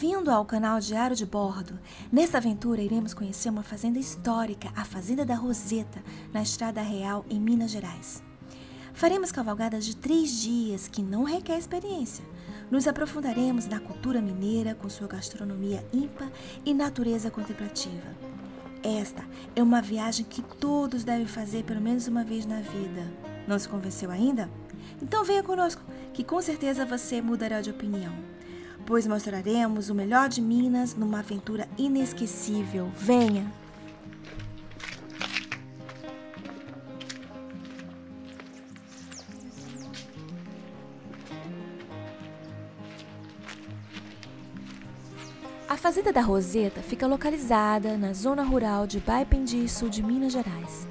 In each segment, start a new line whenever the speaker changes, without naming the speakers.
Bem-vindo ao canal Diário de Bordo. Nessa aventura iremos conhecer uma fazenda histórica, a Fazenda da Roseta, na Estrada Real, em Minas Gerais. Faremos cavalgadas de três dias que não requer experiência. Nos aprofundaremos na cultura mineira com sua gastronomia ímpar e natureza contemplativa. Esta é uma viagem que todos devem fazer pelo menos uma vez na vida. Não se convenceu ainda? Então venha conosco, que com certeza você mudará de opinião pois mostraremos o melhor de Minas numa aventura inesquecível. Venha! A Fazenda da Roseta fica localizada na zona rural de Baipendi, sul de Minas Gerais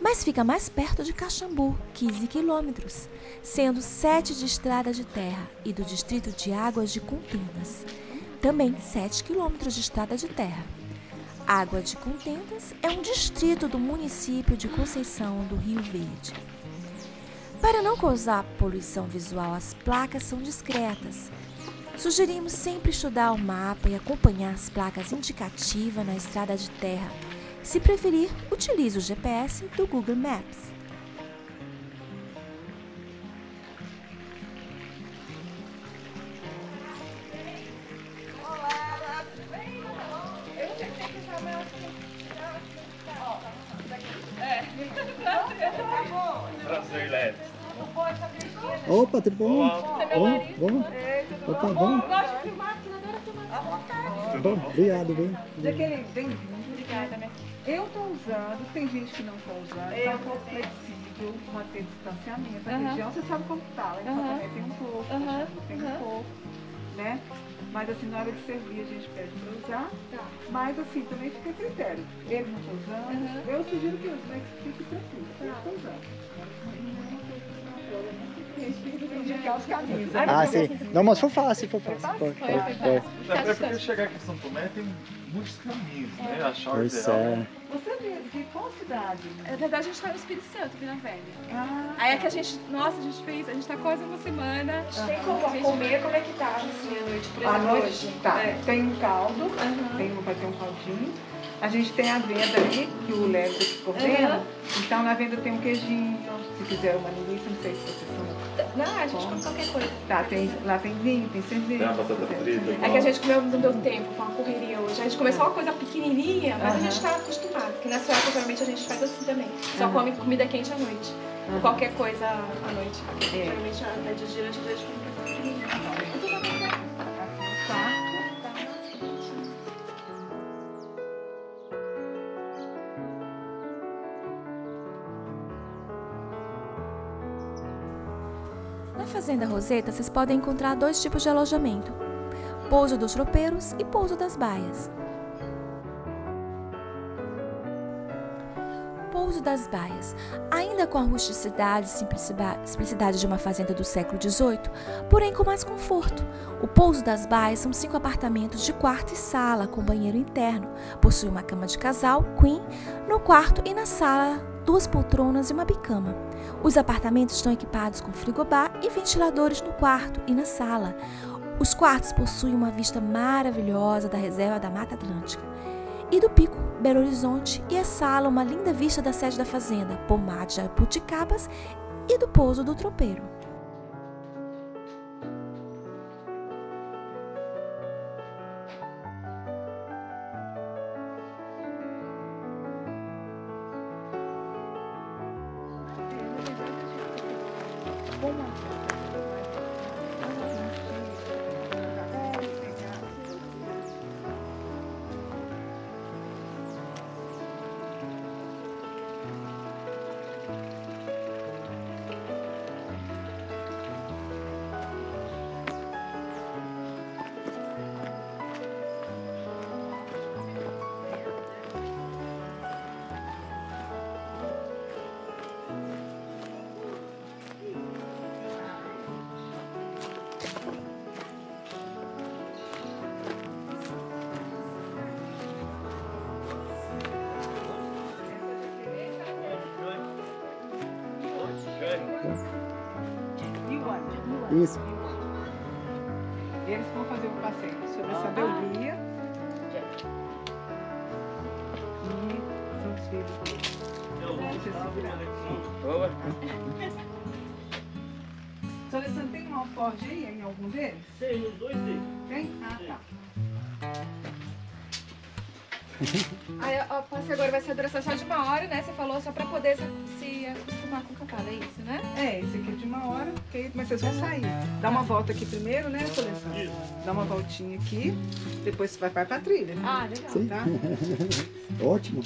mas fica mais perto de Caxambu, 15 quilômetros, sendo 7 de estrada de terra e do distrito de Águas de Contendas, também 7 quilômetros de estrada de terra. Água de Contendas é um distrito do município de Conceição do Rio Verde. Para não causar poluição visual, as placas são discretas. Sugerimos sempre estudar o mapa e acompanhar as placas indicativas na estrada de terra se preferir, utilize o GPS do Google Maps.
Prazer, Led.
Opa, tudo bom? Bom, bom. Opa, bom. Bom, obrigado, bem.
Obrigada, minha eu estou usando, tem gente que não está usando, está um pouco flexível, manter distanciamento. A região, você sabe como está, lá em uhum. tem um pouco, tem um pouco, né? Mas assim, na hora de servir a gente pede para usar. Tá. Mas assim, também fica a critério. Ele não está usando, eu sugiro que use, mas fique tranquilo, tá. eu estou usando indicar os caminhos.
Ah, sim. Não, mas foi fácil, foi fácil. Foi,
foi, foi. É porque chegar aqui em São Tomé tem muitos caminhos, né? Achar o ideal. É.
Você veio de qual cidade?
Na verdade, a gente está no Espírito Santo, Vila Velha. Ah, Aí é que a gente, nossa, a gente fez, a gente está quase uma semana.
Ah, tem como gente... comer, como é que tá assim a noite? Por a noite, hoje? tá. É. Tem um caldo, uhum. tem, vai ter um caldinho. A gente tem a venda ali, que o Léo está coordena. Uhum. Então na venda tem um queijinho, se quiser uma linguiça, não sei se vocês são.
Não, a gente come qualquer coisa.
Tá, tem, lá tem vinho, tem cerveja.
Tem a batata frita.
É que a gente comeu, não deu tempo, com a correria hoje. A gente começou uma coisa pequenininha, mas uhum. a gente está acostumado. Porque nessa época geralmente a gente faz assim também. Só uhum. come comida quente à noite. Uhum. Qualquer coisa à noite. É. Geralmente a, de dia a gente come
Fazenda Roseta, vocês podem encontrar dois tipos de alojamento: pouso dos tropeiros e pouso das baias. Pouso das Baias, ainda com a rusticidade e simplicidade de uma fazenda do século XVIII, porém com mais conforto. O Pouso das Baias são cinco apartamentos de quarto e sala, com banheiro interno. Possui uma cama de casal, queen, no quarto e na sala duas poltronas e uma bicama. Os apartamentos estão equipados com frigobar e ventiladores no quarto e na sala. Os quartos possuem uma vista maravilhosa da reserva da Mata Atlântica e do Pico Belo Horizonte e a sala uma linda vista da sede da fazenda, Pomar de Jabuticabas e do pouso do tropeiro.
Isso.
eles que vão fazer o passeio sobre essa Belguia. E são os filhos. Deixa eu segurar. Seu Alessandro, tem um alforge aí em algum deles?
Tem, os dois deles.
Tem? Ah, tá.
Aí o passeio agora vai ser a duração só de uma hora, né? Você falou só pra poder o cavalo, é isso, né?
É, esse aqui é de uma hora, mas vocês vão sair. Dá uma volta aqui primeiro, né, Alessandro? Dá uma voltinha aqui, depois você vai, vai pra trilha.
Ah, legal.
Sim.
Tá?
Ótimo.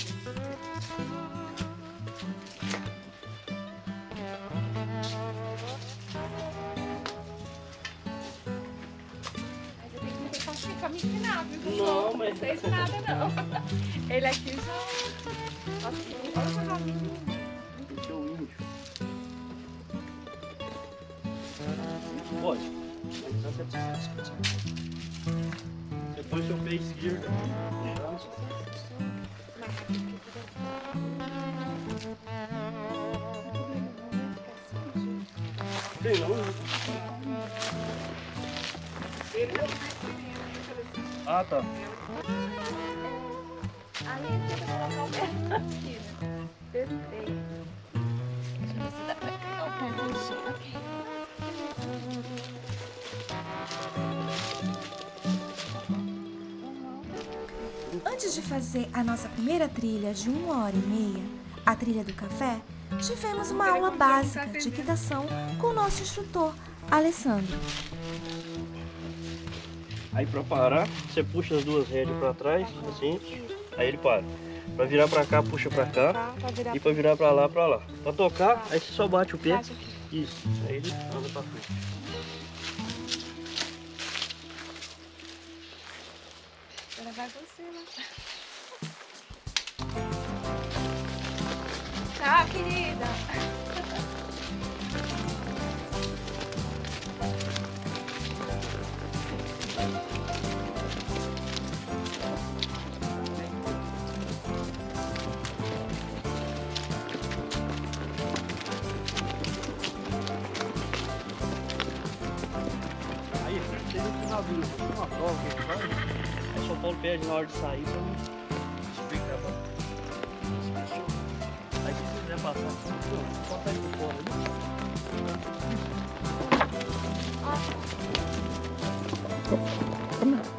Nossa primeira trilha de uma hora e meia, a trilha do café, tivemos uma aula básica de equitação com o nosso instrutor, Alessandro.
Aí pra parar, você puxa as duas rédeas pra trás, assim, aí ele para. Pra virar pra cá, puxa pra cá. E pra virar pra lá, pra lá. Pra tocar, aí você só bate o pé. Isso. Aí ele anda pra frente.
Agora vai você lá. Tchau, querida.
Aí, tem um finalzinho, uma prova que a gente faz. Aí São Paulo pede na hora de sair pra passar, só tá aí por fora ali.
Dá a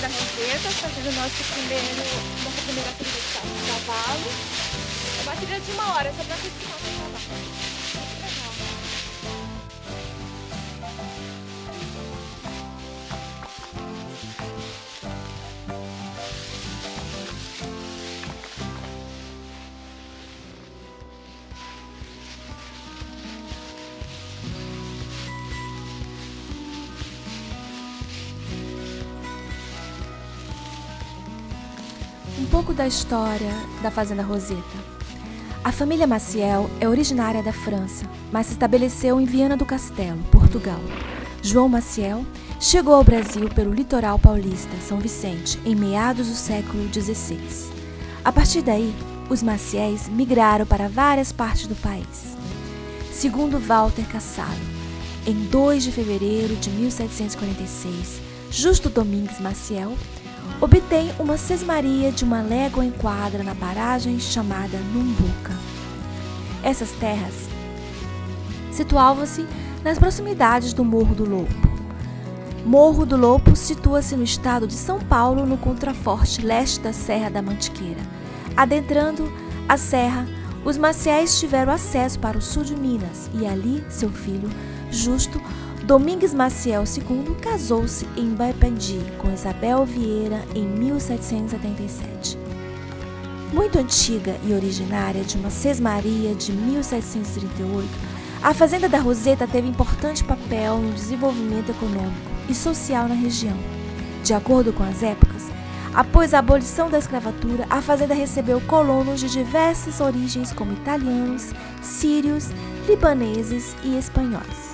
na Fazenda Roseta, fazendo nosso primeiro, nossa primeira trilha de cavalo. É uma trilha de uma hora, só para acostumar com o cavalo.
Da história da Fazenda Roseta. A família Maciel é originária da França, mas se estabeleceu em Viana do Castelo, Portugal. João Maciel chegou ao Brasil pelo litoral paulista, São Vicente, em meados do século XVI. A partir daí, os Maciéis migraram para várias partes do país. Segundo Walter Cassalo, em 2 de fevereiro de 1746, Justo Domingues Maciel obtém uma sesmaria de uma légua em quadra na paragem chamada Numbuca. Essas terras situavam-se nas proximidades do Morro do Lopo. Morro do Lopo situa-se no estado de São Paulo, no contraforte leste da Serra da Mantiqueira. Adentrando a serra, os Maciéis tiveram acesso para o sul de Minas e ali seu filho, Justo, Domingues Maciel II, casou-se em Baipendi com Isabel Vieira em 1777. Muito antiga e originária de uma sesmaria de 1738, a Fazenda da Roseta teve importante papel no desenvolvimento econômico e social na região. De acordo com as épocas, após a abolição da escravatura, a fazenda recebeu colonos de diversas origens, como italianos, sírios, libaneses e espanhóis.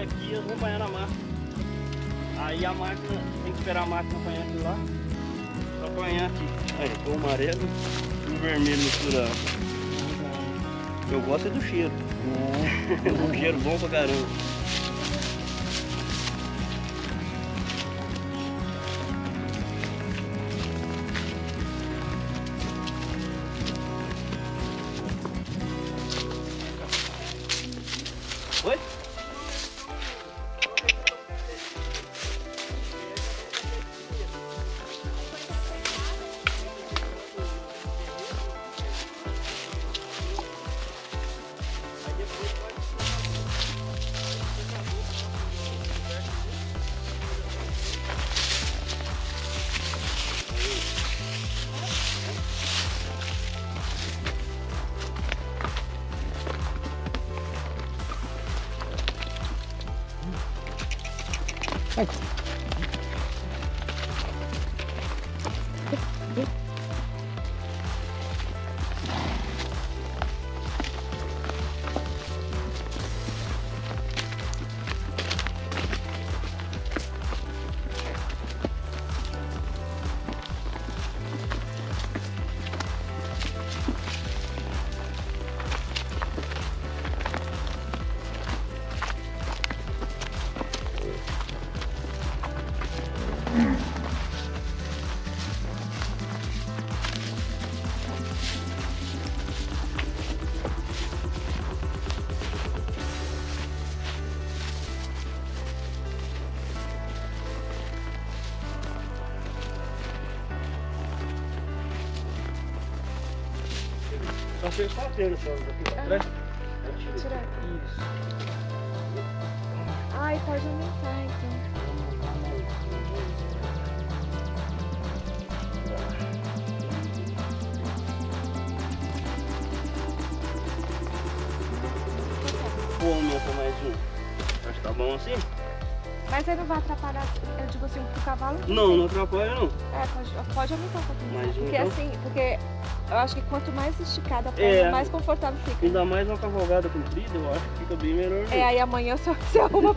aqui eles vão apanhar na máquina. Aí a máquina, tem que esperar a máquina apanhar aqui lá, pra apanhar aqui. Aí, o amarelo e o vermelho misturado. Eu gosto é do cheiro. um cheiro bom pra caramba. Só fez só tendo só daqui pra trás.
Tirar aqui.
Isso.
Ai, pode aumentar então.
Vou aumentar mais um. Acho que tá bom assim?
Mas aí não vai atrapalhar, eu digo assim, pro cavalo?
Não, não atrapalha não.
É, pode, pode aumentar um pouquinho.
Mais um,
porque
então?
assim, porque eu acho que quanto mais esticada a perna,
É.
mais confortável fica.
Ainda mais uma cavalgada comprida, eu acho que fica bem melhor.
É, aí amanhã só você arruma.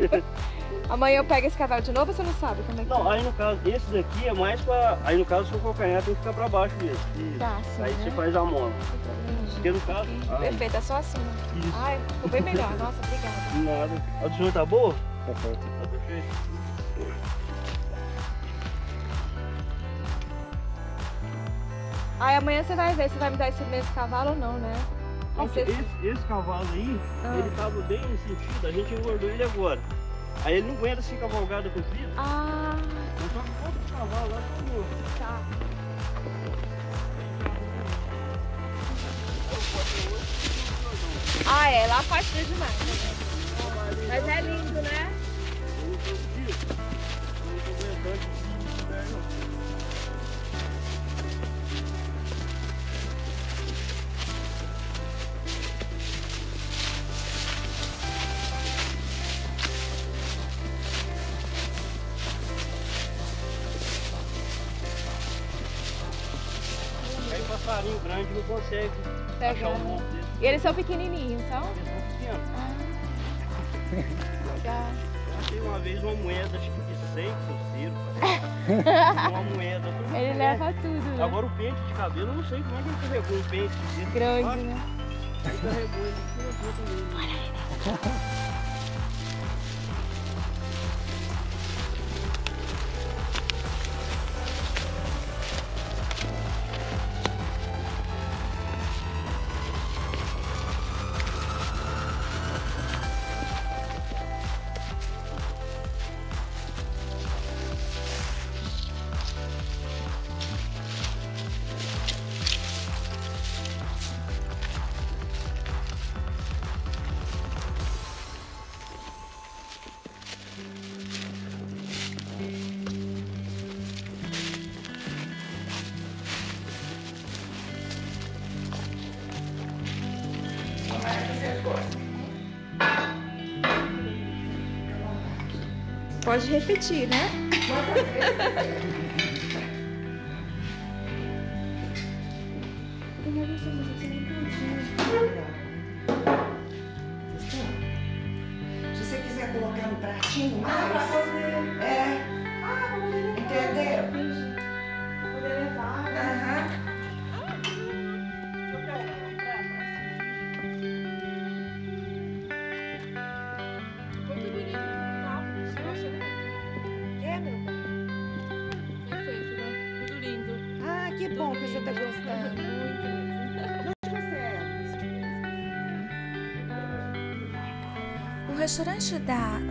amanhã eu pego esse cavalo de novo, você não sabe como é que
Não,
é?
aí no caso, esse daqui é mais pra. Aí no caso, seu calcanhar tem que ficar pra baixo mesmo. Isso.
Tá, sim,
aí
né?
você faz a mola. Porque no caso. Ai,
Perfeito, é só assim. né?
Isso.
Ai, ficou bem melhor. Nossa, obrigada.
de nada. A do senhor tá boa?
Tá certo.
Tá perfeito.
Aí amanhã você vai ver se vai me dar esse mesmo cavalo ou não, né?
Esse, esse, cavalo aí, ah. ele tava bem sentido, a gente engordou ele agora. Aí ele não aguenta assim cavalgada comprida.
Ah.
Então outro cavalo lá como.
Tá. Ah é, lá faz frio demais. Né? Mas é lindo, né?
Consegue Pegar. achar o ovo.
E eles são pequenininhos, são?
Eles são pequenos.
Ah. Legal.
Eu achei uma vez uma moeda, acho que de 100 cruzeiro. uma moeda.
Ele leva tudo, né?
Agora o pente de cabelo, eu não sei como é que ele carregou um pente
de Grande, né?
Ele carregou, ele carregou também.
Pode repetir, né?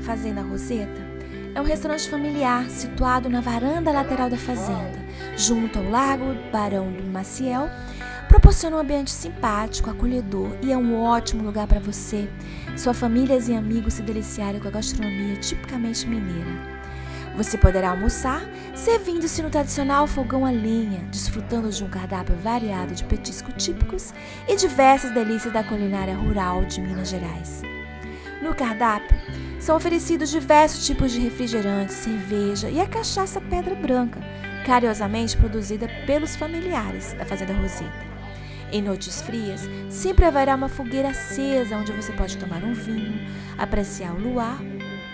Fazenda Roseta é um restaurante familiar situado na varanda lateral da fazenda, junto ao Lago Barão do Maciel. Proporciona um ambiente simpático, acolhedor e é um ótimo lugar para você, sua família e amigos se deliciarem com a gastronomia tipicamente mineira. Você poderá almoçar servindo-se no tradicional fogão a lenha, desfrutando de um cardápio variado de petiscos típicos e diversas delícias da culinária rural de Minas Gerais. No cardápio são oferecidos diversos tipos de refrigerantes, cerveja e a cachaça Pedra Branca, carinhosamente produzida pelos familiares da Fazenda Roseta. Em noites frias, sempre haverá uma fogueira acesa onde você pode tomar um vinho, apreciar o luar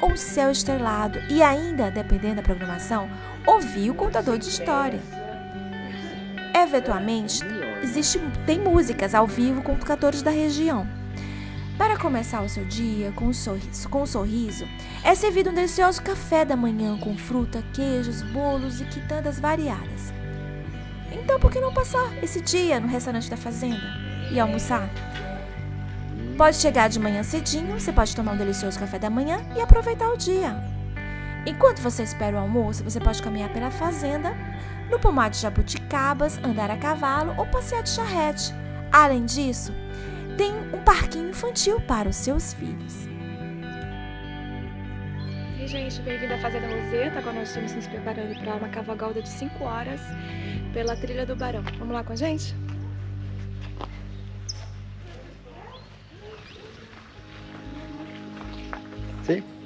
ou céu estrelado e ainda, dependendo da programação, ouvir o contador de história. Eventualmente, existe, tem músicas ao vivo com cantores da região. Para começar o seu dia com um sorriso, com um sorriso é servido um delicioso café da manhã com fruta, queijos, bolos e quitandas variadas. Então, por que não passar esse dia no restaurante da fazenda e almoçar? Pode chegar de manhã cedinho, você pode tomar um delicioso café da manhã e aproveitar o dia. Enquanto você espera o almoço, você pode caminhar pela fazenda, no pomar de jabuticabas, andar a cavalo ou passear de charrete. Além disso, tem parquinho infantil para os seus filhos.
E gente, bem-vindo à Fazenda Roseta. Agora nós estamos nos preparando para uma cavalgada de 5 horas pela trilha do Barão. Vamos lá com a gente?
Sim.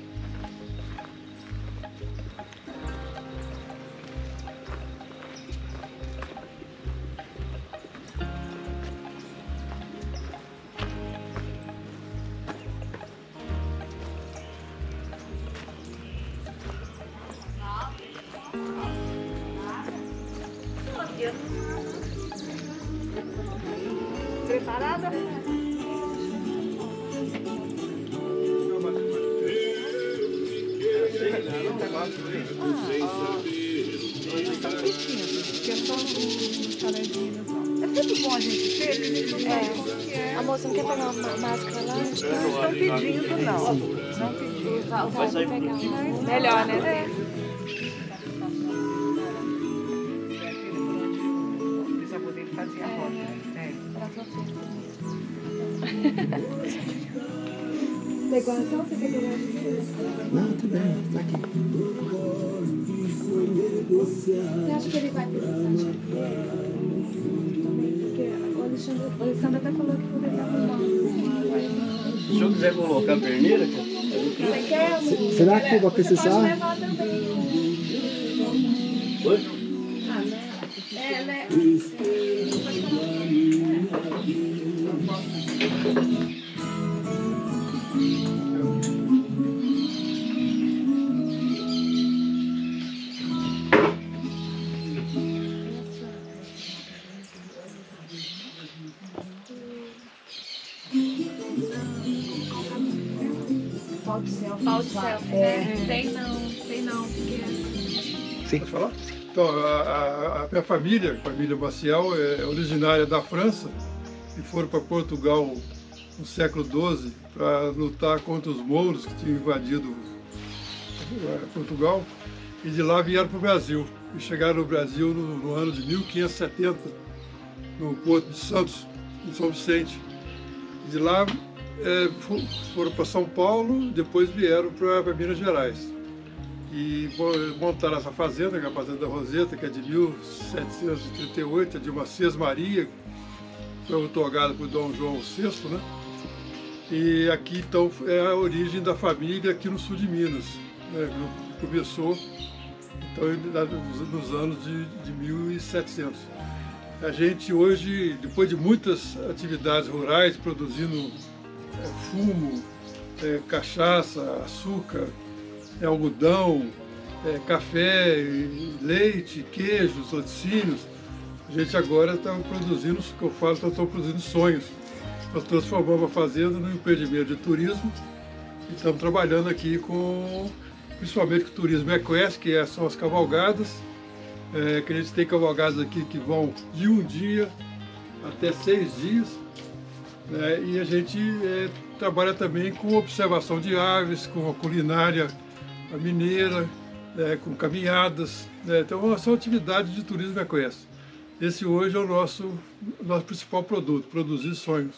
Será
Pau de céu. Céu. É. Tem não, tem não. Porque...
Sim.
Pode falar? Então, a, a, a minha família, a família Maciel, é originária da França e foram para Portugal no século XII para lutar contra os mouros que tinham invadido é, Portugal e de lá vieram para o Brasil e chegaram no Brasil no, no ano de 1570 no Porto de Santos, em São Vicente. De lá é, foram para São Paulo, depois vieram para Minas Gerais e montaram essa fazenda, que é a Fazenda Roseta, que é de 1738, é de uma Maria, foi otorgada por Dom João VI, né? E aqui então é a origem da família aqui no sul de Minas. Né? Começou então nos anos de, de 1700. A gente hoje, depois de muitas atividades rurais, produzindo fumo, é, cachaça, açúcar, é, algodão, é, café, leite, queijos, laticínios. A gente agora está produzindo, o que eu falo, nós estamos produzindo sonhos. Nós transformamos a fazenda num empreendimento de turismo e estamos trabalhando aqui com, principalmente com o turismo equestre, que é, são as cavalgadas, é, que a gente tem cavalgadas aqui que vão de um dia até seis dias. Né, e a gente é, trabalha também com observação de aves, com a culinária a mineira, né, com caminhadas. Né, então, são atividades de turismo equestre. Esse hoje é o nosso, nosso principal produto, produzir sonhos.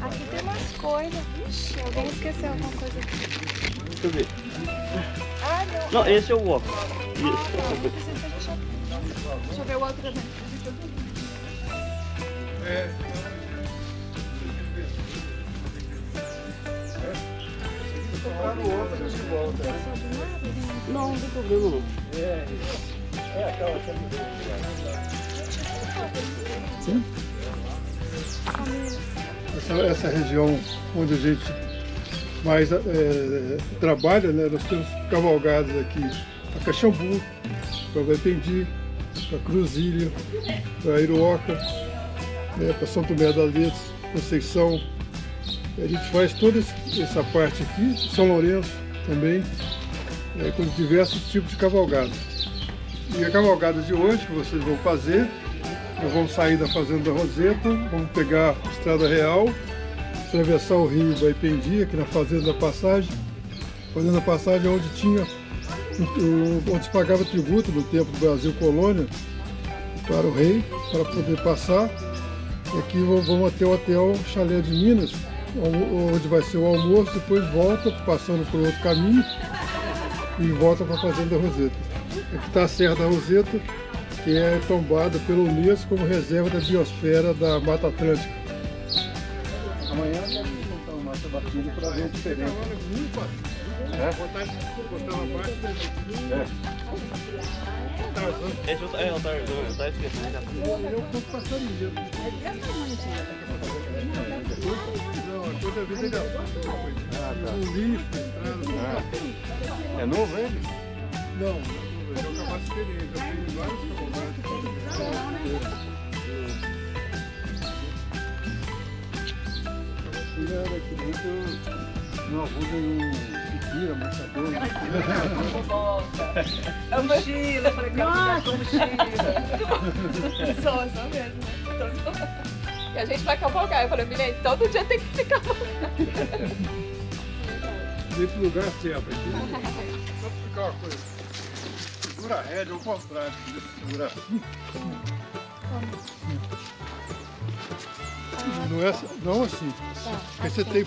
Aqui tem umas coisas. Vixe, alguém esqueceu alguma coisa aqui.
Deixa eu ver.
Ah, não.
Não, esse é o óculos.
Ah, Deixa eu ver o outro também.
Não, não tem problema não.
É, é aquela. Essa, essa região onde a gente mais é, trabalha, né? Nós temos cavalgadas aqui para Caxambu, para Vaipendi, para Cruzilha, para Iruoca, né, para São Tomé da Letras, Conceição, a gente faz toda essa parte aqui, São Lourenço também, é, com diversos tipos de cavalgada. E a cavalgada de hoje que vocês vão fazer, nós vamos sair da Fazenda Roseta, vamos pegar a Estrada Real, atravessar o rio Baipendi, aqui na Fazenda da Passagem, Fazenda da Passagem onde tinha, onde se pagava tributo no tempo do Brasil Colônia para o rei, para poder passar. E aqui vamos até o hotel Chalé de Minas, onde vai ser o almoço, depois volta, passando por outro caminho e volta para a Fazenda Roseta. Aqui está a Serra da Roseta, que é tombada pelo Unesco como reserva da biosfera da Mata Atlântica.
Amanhã nós vamos nossa batida para ver a diferença.
É? Botar, botar uma parte.
É. É o Tarzan, eu tava esquecendo.
Eu pouco passarinho. Não, a coisa vida ele
Ah, tá.
Um lixo, entrada.
Ah. É novo ele?
Não, é um cavalo experiente. Eu tenho vários cavalos.
Cuidado aqui dentro, meu avô ganhou um Mentira, marcador.
A mochila, eu falei, ficar com a mochila.
Sou, sou mesmo. E a gente vai cavalgar. Eu falei, Milene, todo dia tem que ficar
Vem pro lugar aqui. Só explicar uma coisa. Segura a rédea ao contrário. Segura assim. Não, é, não assim. Porque você tem.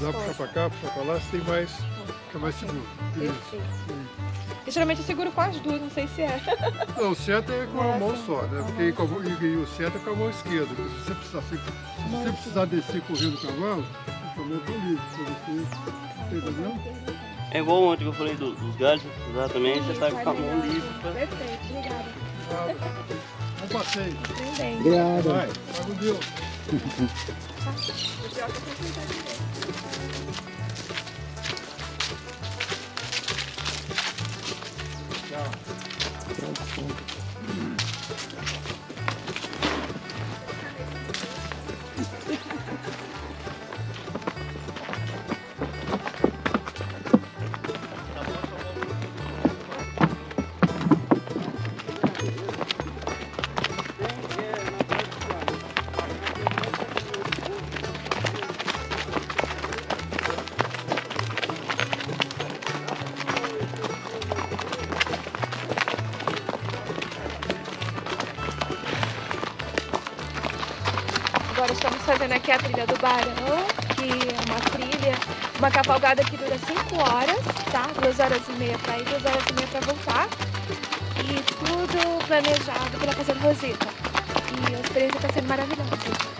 Dá puxar pra cá, puxar pra lá, você tem mais. Fica mais seguro. Isso.
E geralmente eu seguro com as duas, não sei se é.
Não, o certo é com a mão só, né? Porque com a mão- e, e o certo é com a mão esquerda. Se você precisar, se, se você precisar descer correndo o cavalo, o cavalo tá livre. Você. Tá entendendo?
É igual ontem que eu falei do- dos galhos, se precisar também, você tá com a mão livre. Pra...
Perfeito, obrigada.
Ah, Bom passeio.
Também.
Obrigado.
Vai, vai com Deus.
Agora Barão, que é uma trilha, uma cavalgada que dura 5 horas, tá? 2 horas e meia para ir, 2 horas e meia para voltar. E tudo planejado pela Fazenda Rosita. E a experiência está sendo maravilhosa.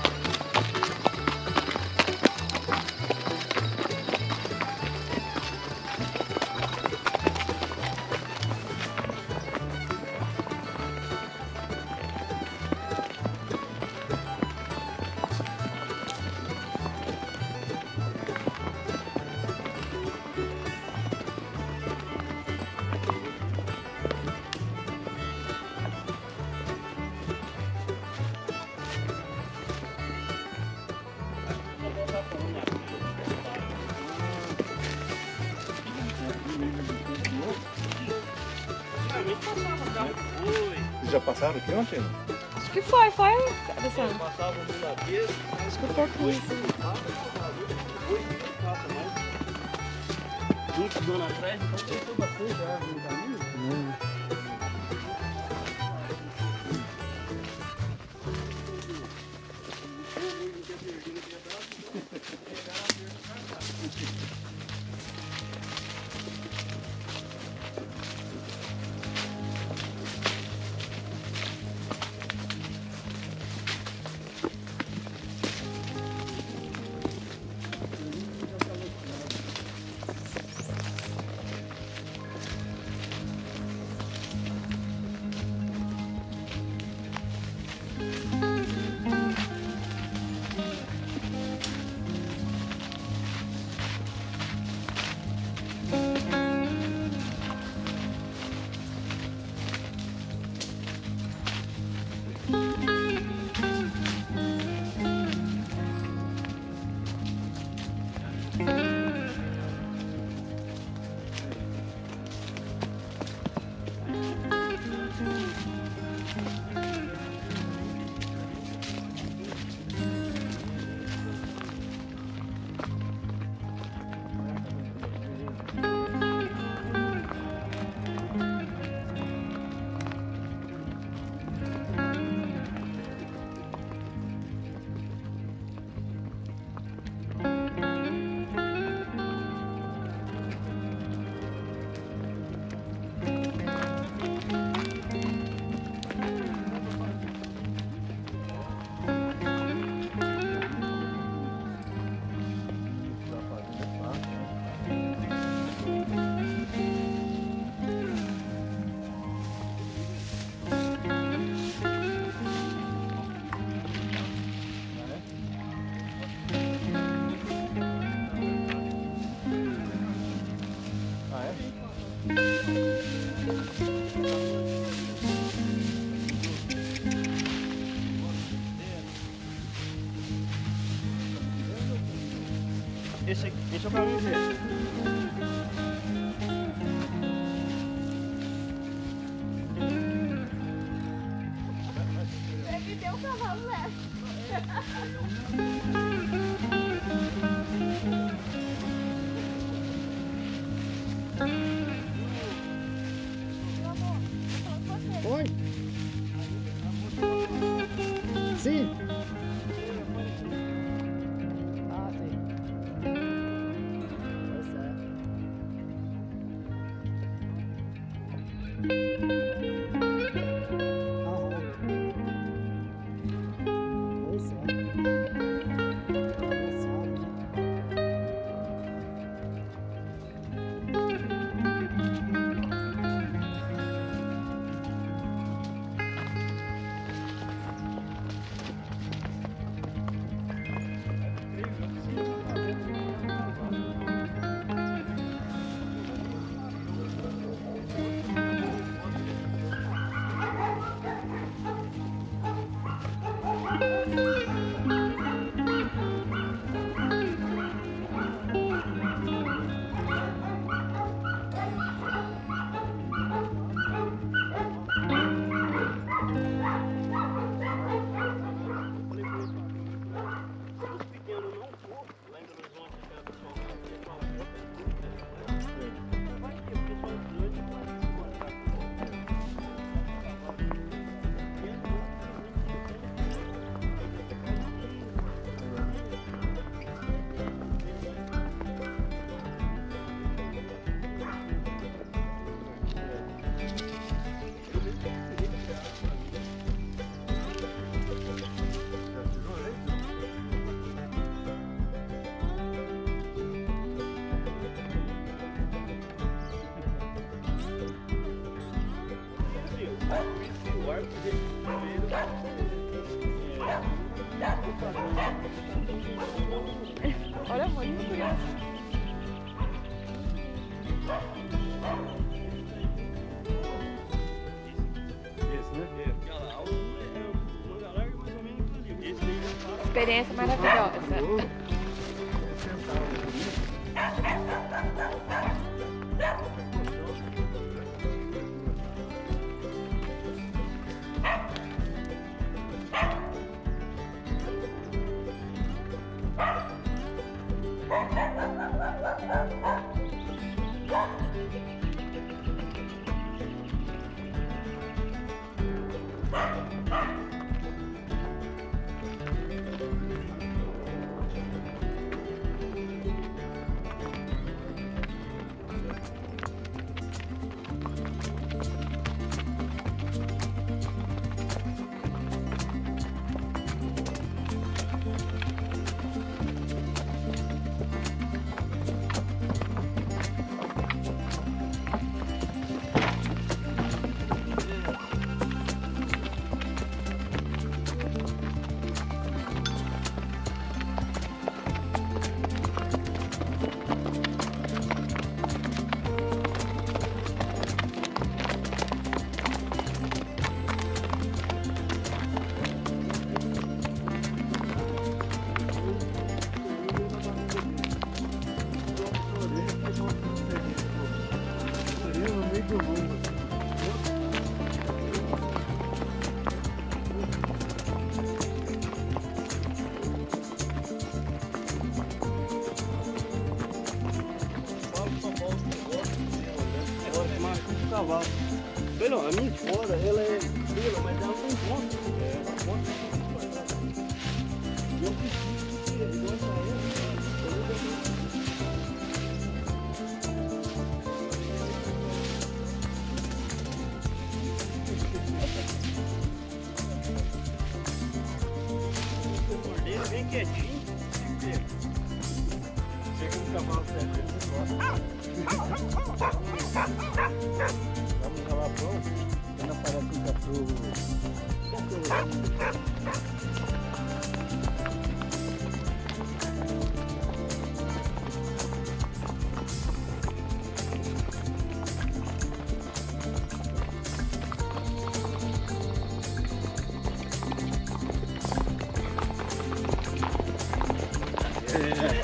Esse, esse é o caminho
Experiência maravilhosa.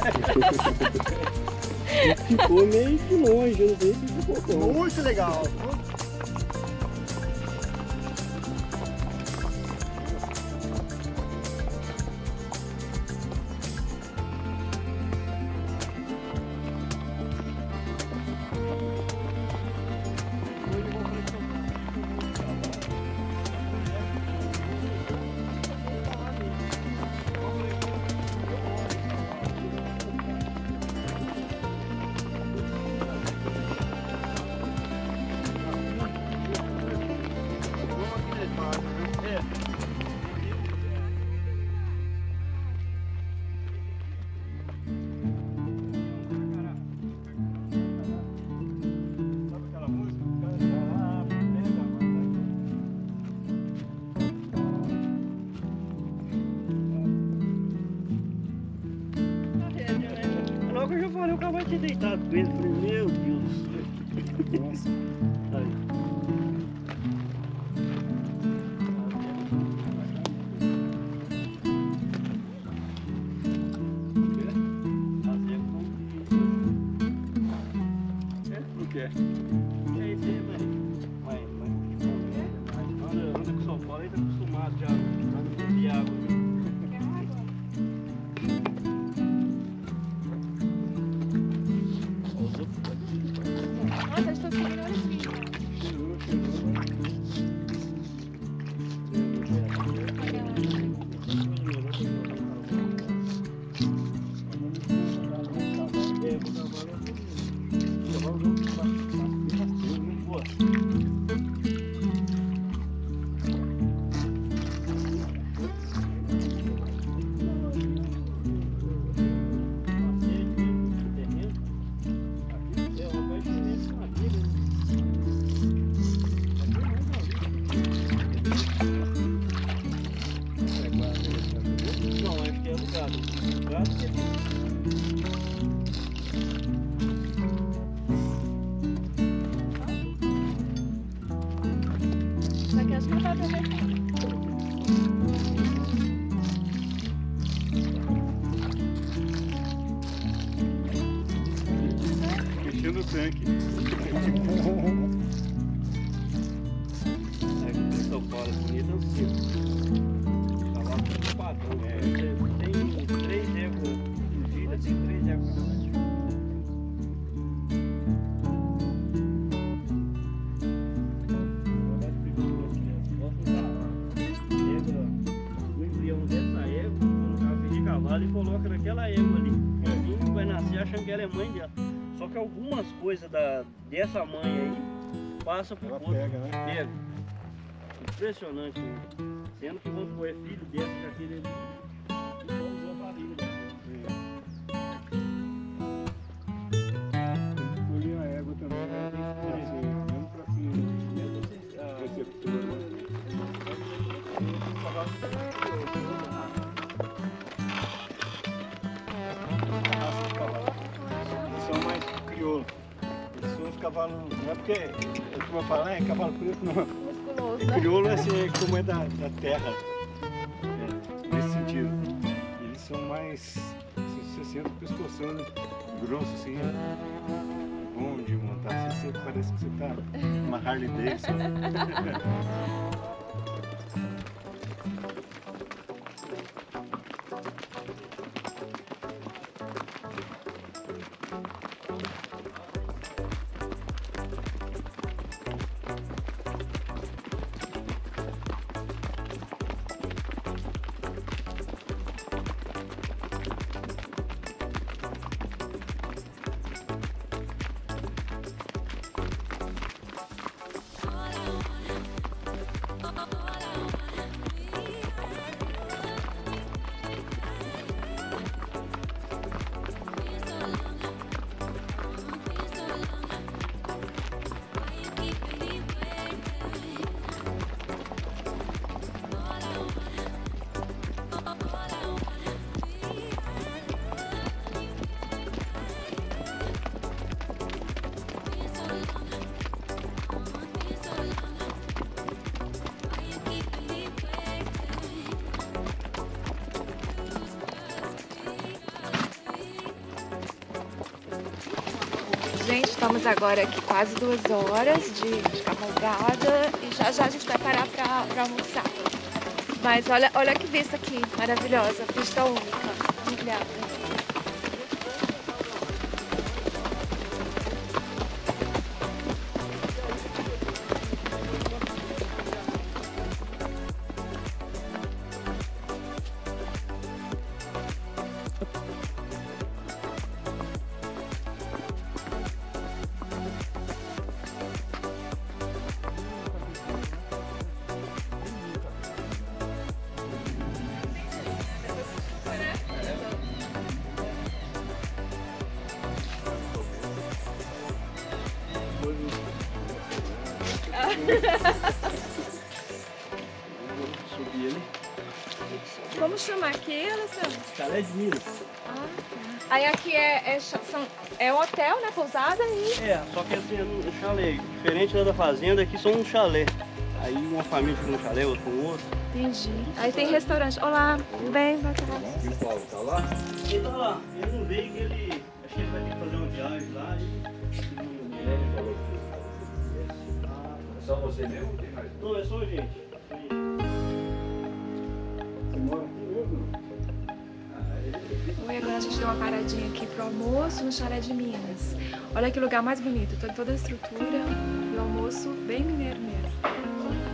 ficou meio que longe, eu não sei se ficou bom.
Muito legal.
Essa mãe aí passa por outro.
Pega, né?
Pega. Impressionante. Sendo que vamos pôr é filho desse, já que ele não usou a
cavalo, não é porque, como eu falo, é cavalo preto não. Musculoso, é, crioulo é assim, como é da, da terra, é, nesse sentido. Eles são mais, assim, você senta pescoçando, grosso assim, é bom de montar, você, parece que você tá numa Harley Davidson.
Gente, estamos agora aqui quase duas horas de, de cavalgada e já já a gente vai parar para almoçar. Mas olha, olha que vista aqui, maravilhosa, vista única, maravilhosa. Um
chalé. Diferente lá da fazenda, aqui são um chalé. Aí uma família fica num chalé, outra com outro.
Entendi. Aí tem restaurante. Olá, tudo bem? Boa tarde.
Ele tá lá. Ele não veio que ele. Acho que ele vai ter que fazer uma viagem lá e.
Só você mesmo? Tem mais?
Não, é só a gente.
Você mora aqui mesmo?
Oi, agora a gente deu uma paradinha aqui pro almoço no Chalé de Minas. Olha que lugar mais bonito. Toda, a estrutura e o almoço bem mineiro mesmo.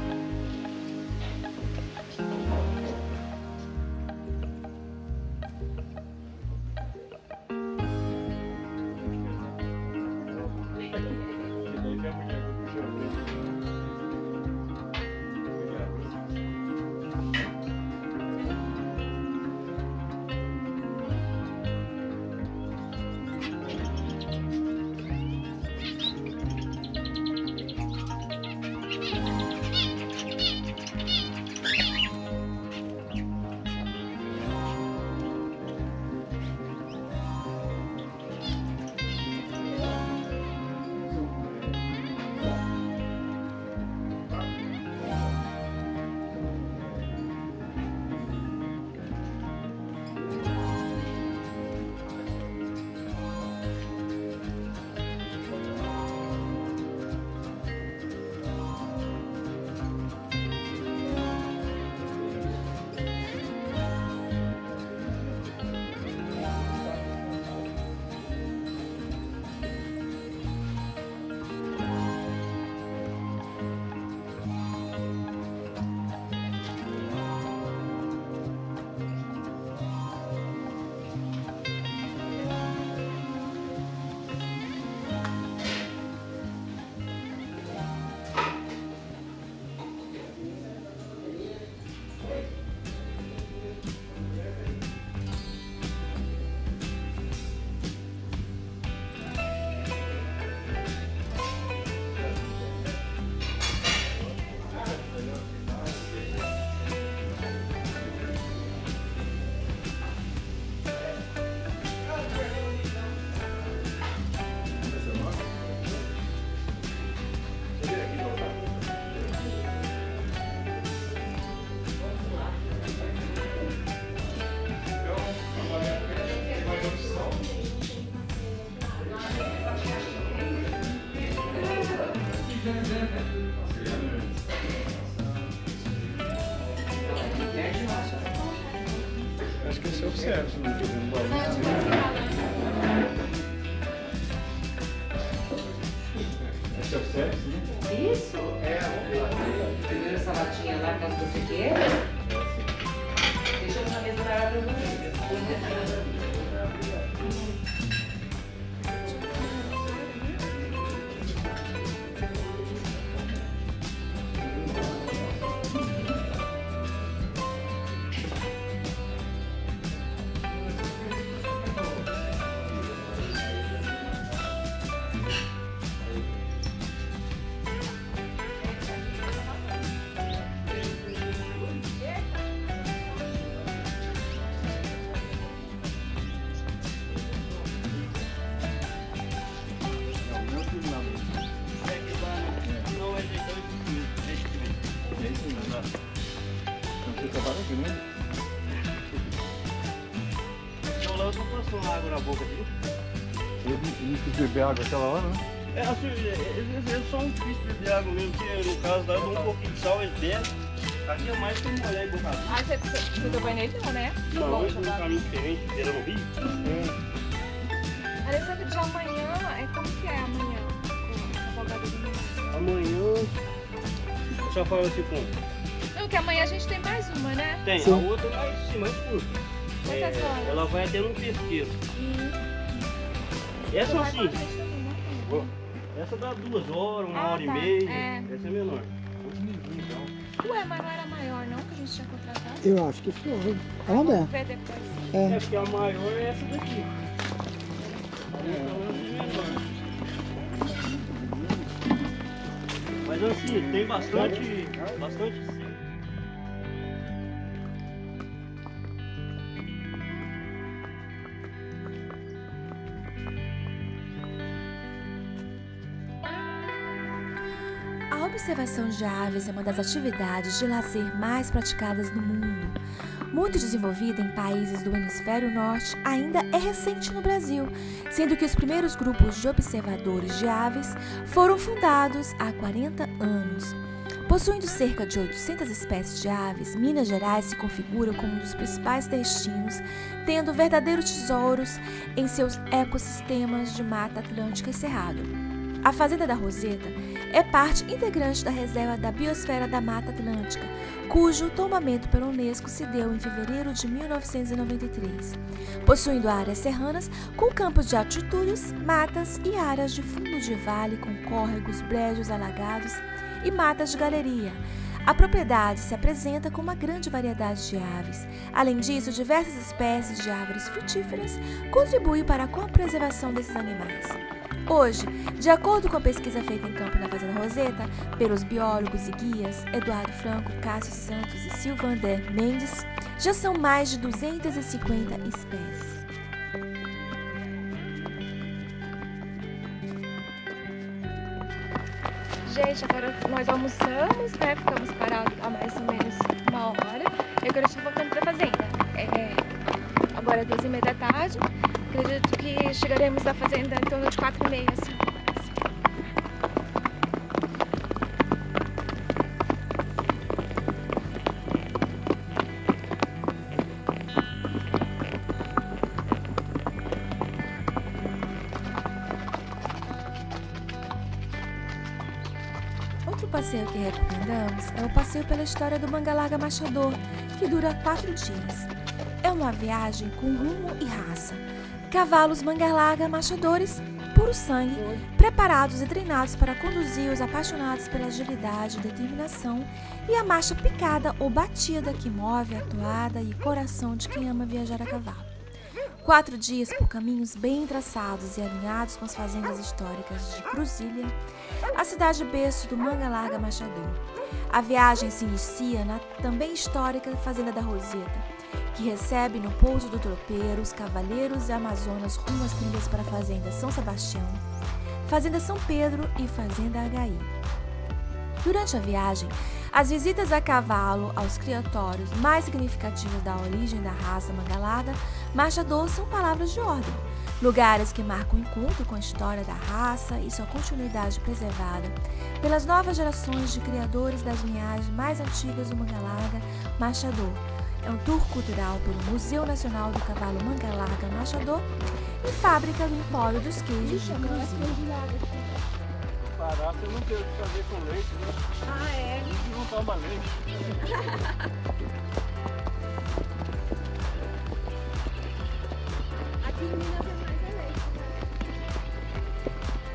Água
na boca aqui.
Ele quis beber água aquela hora, né?
É, assim, eles, eles só um difícil beber água mesmo, porque no caso lá eu dou um pouquinho de sal, eles descem. Aqui é mais que um mulher emborrado.
Ah, você, você, você deu banho nele não, né?
Não,
Bom,
isso é um
tá.
caminho diferente, beira no rio.
Alessandro, de amanhã, é como que é amanhã? A folgada?
Amanhã. Só falo assim com.
Não, que amanhã a gente tem mais uma, né?
Tem, a outra é mais, sim, mais curta. É, ela vai até no pesqueiro. Essa
Vai
sim.
com a gente também, né?
Essa dá duas horas, uma
Ah,
hora
tá.
e meia.
É.
Essa é menor.
Ué, mas não era maior não que a gente tinha contratado?
Eu acho que foi. Vamos ver.
Vamos ver depois.
É, porque a maior é essa daqui. É. Mas assim, tem bastante. Bastante
observação de aves é uma das atividades de lazer mais praticadas no mundo. Muito desenvolvida em países do hemisfério norte, ainda é recente no Brasil, sendo que os primeiros grupos de observadores de aves foram fundados há 40 anos. Possuindo cerca de 800 espécies de aves, Minas Gerais se configura como um dos principais destinos, tendo verdadeiros tesouros em seus ecossistemas de Mata Atlântica e Cerrado. A Fazenda da Roseta é parte integrante da Reserva da Biosfera da Mata Atlântica, cujo tombamento pela Unesco se deu em fevereiro de 1993, possuindo áreas serranas com campos de altitudes, matas e áreas de fundo de vale com córregos, brejos alagados e matas de galeria. A propriedade se apresenta com uma grande variedade de aves. Além disso, diversas espécies de árvores frutíferas contribuem para a preservação desses animais. Hoje, de acordo com a pesquisa feita em campo na Fazenda Roseta, pelos biólogos e guias Eduardo Franco, Cássio Santos e Silvander Mendes, já são mais de 250 espécies.
Gente, agora nós almoçamos, né? Ficamos parados há mais ou menos uma hora. E agora estou voltando para a fazenda. É, agora é duas e meia da tarde. Acredito que chegaremos à fazenda em torno de quatro e meia, assim.
Outro passeio que recomendamos é o passeio pela história do Mangalaga Machador, que dura quatro dias. É uma viagem com rumo e raça. Cavalos Mangalaga Machadores, puro sangue, preparados e treinados para conduzir os apaixonados pela agilidade, determinação e a marcha picada ou batida que move a toada e coração de quem ama viajar a cavalo. Quatro dias por caminhos bem traçados e alinhados com as fazendas históricas de Cruzilha, a cidade berço do Manga Larga Machador. A viagem se inicia na também histórica Fazenda da Roseta, que recebe no pouso do tropeiro os cavaleiros e amazonas rumo às trilhas para a Fazenda São Sebastião, Fazenda São Pedro e Fazenda HI. Durante a viagem, as visitas a cavalo aos criatórios mais significativos da origem da raça mangalada Machador são palavras de ordem, lugares que marcam o encontro com a história da raça e sua continuidade preservada pelas novas gerações de criadores das linhagens mais antigas do Mangalarga Machador. É um tour cultural pelo Museu Nacional do Cavalo Mangalarga Machador e fábrica do Empório dos Queijos de Cruzilha.
Parar, você não tem o que fazer com leite, né?
Ah, é?
A gente não toma leite.
Aqui em Minas é mais leite.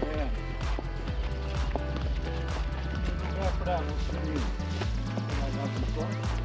É. Não é pra você aqui é pra Não,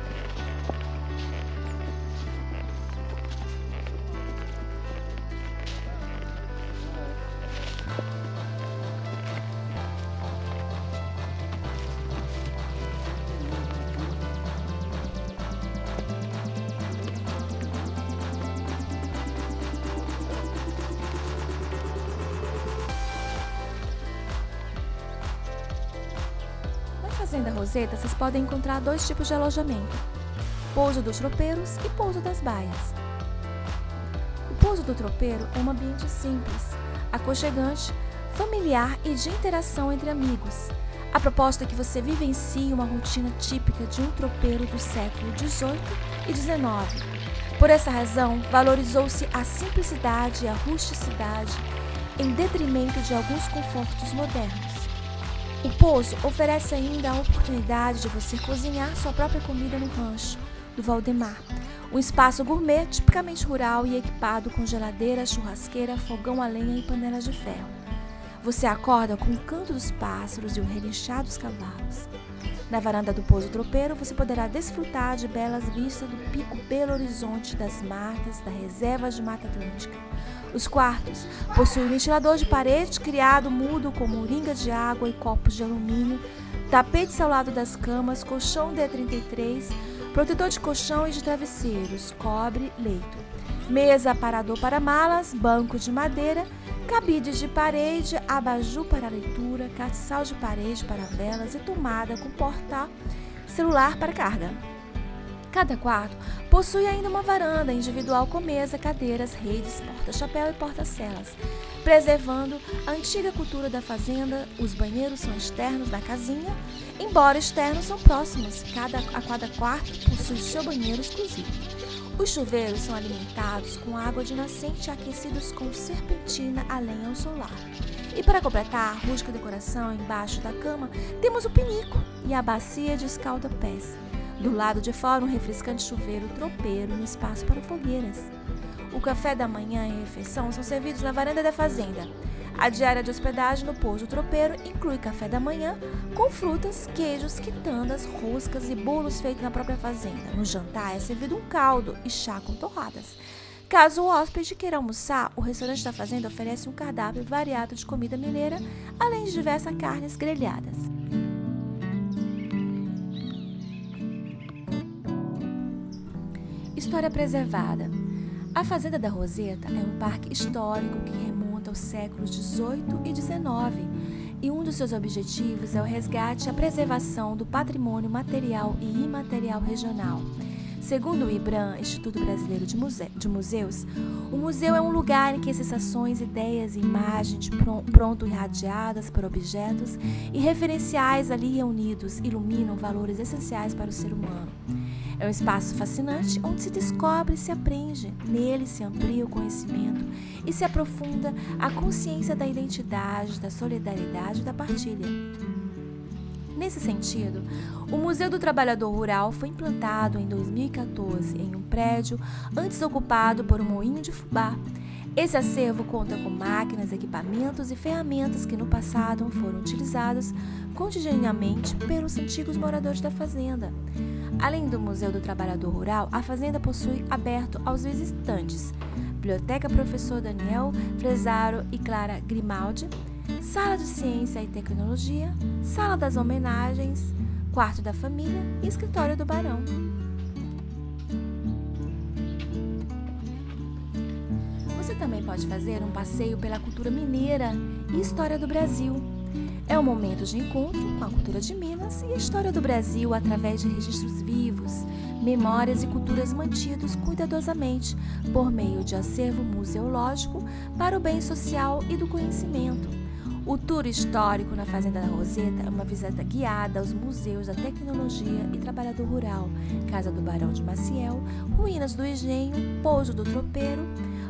Roseta, vocês podem encontrar dois tipos de alojamento: pouso dos tropeiros e pouso das baias. O pouso do tropeiro é um ambiente simples, aconchegante, familiar e de interação entre amigos. A proposta é que você vivencie uma rotina típica de um tropeiro do século XVIII e XIX. Por essa razão, valorizou-se a simplicidade e a rusticidade em detrimento de alguns confortos modernos. O pouso oferece ainda a oportunidade de você cozinhar sua própria comida no rancho do Valdemar, um espaço gourmet tipicamente rural e equipado com geladeira, churrasqueira, fogão a lenha e panelas de ferro. Você acorda com o canto dos pássaros e o relinchar dos cavalos. Na varanda do pouso tropeiro, você poderá desfrutar de belas vistas do pico Belo Horizonte, das matas, da reserva de Mata Atlântica. Os quartos possuem ventilador de parede criado mudo com moringa de água e copos de alumínio, tapetes ao lado das camas, colchão D33, protetor de colchão e de travesseiros, cobre, leito, mesa aparador para malas, banco de madeira, cabides de parede, abajur para leitura, castiçal de parede para velas e tomada com porta celular para carga. Cada quarto possui ainda uma varanda individual com mesa, cadeiras, redes, porta-chapéu e porta-celas. Preservando a antiga cultura da fazenda, os banheiros são externos da casinha, embora externos são próximos, cada, a cada quarto possui seu banheiro exclusivo. Os chuveiros são alimentados com água de nascente aquecidos com serpentina a lenha ao solar. E para completar a rústica decoração embaixo da cama, temos o pinico e a bacia de escalda-pés. Do lado de fora, um refrescante chuveiro tropeiro no espaço para fogueiras. O café da manhã e a refeição são servidos na varanda da fazenda. A diária de hospedagem no pouso tropeiro inclui café da manhã com frutas, queijos, quitandas, roscas e bolos feitos na própria fazenda. No jantar é servido um caldo e chá com torradas. Caso o hóspede queira almoçar, o restaurante da fazenda oferece um cardápio variado de comida mineira, além de diversas carnes grelhadas. História preservada. A Fazenda da Roseta é um parque histórico que remonta aos séculos XVIII e XIX e um dos seus objetivos é o resgate e a preservação do patrimônio material e imaterial regional. Segundo o IBRAM, Instituto Brasileiro de, Muse de, Museus, o museu é um lugar em que sensações, ideias e imagens pronto irradiadas por objetos e referenciais ali reunidos iluminam valores essenciais para o ser humano. É um espaço fascinante onde se descobre e se aprende. Nele se amplia o conhecimento e se aprofunda a consciência da identidade, da solidariedade e da partilha. Nesse sentido, o Museu do Trabalhador Rural foi implantado em 2014 em um prédio antes ocupado por um moinho de fubá. Esse acervo conta com máquinas, equipamentos e ferramentas que no passado foram utilizados cotidianamente pelos antigos moradores da fazenda. Além do Museu do Trabalhador Rural, a fazenda possui aberto aos visitantes Biblioteca Professor Daniel Fresaro e Clara Grimaldi, Sala de Ciência e Tecnologia, Sala das Homenagens, Quarto da Família e Escritório do Barão. Você também pode fazer um passeio pela cultura mineira e história do Brasil. É um momento de encontro com a cultura de Minas e a história do Brasil através de registros vivos, memórias e culturas mantidos cuidadosamente por meio de acervo museológico para o bem social e do conhecimento. O tour histórico na Fazenda da Roseta é uma visita guiada aos museus da tecnologia e trabalhador rural, Casa do Barão de Maciel, Ruínas do Engenho, Pouso do Tropeiro,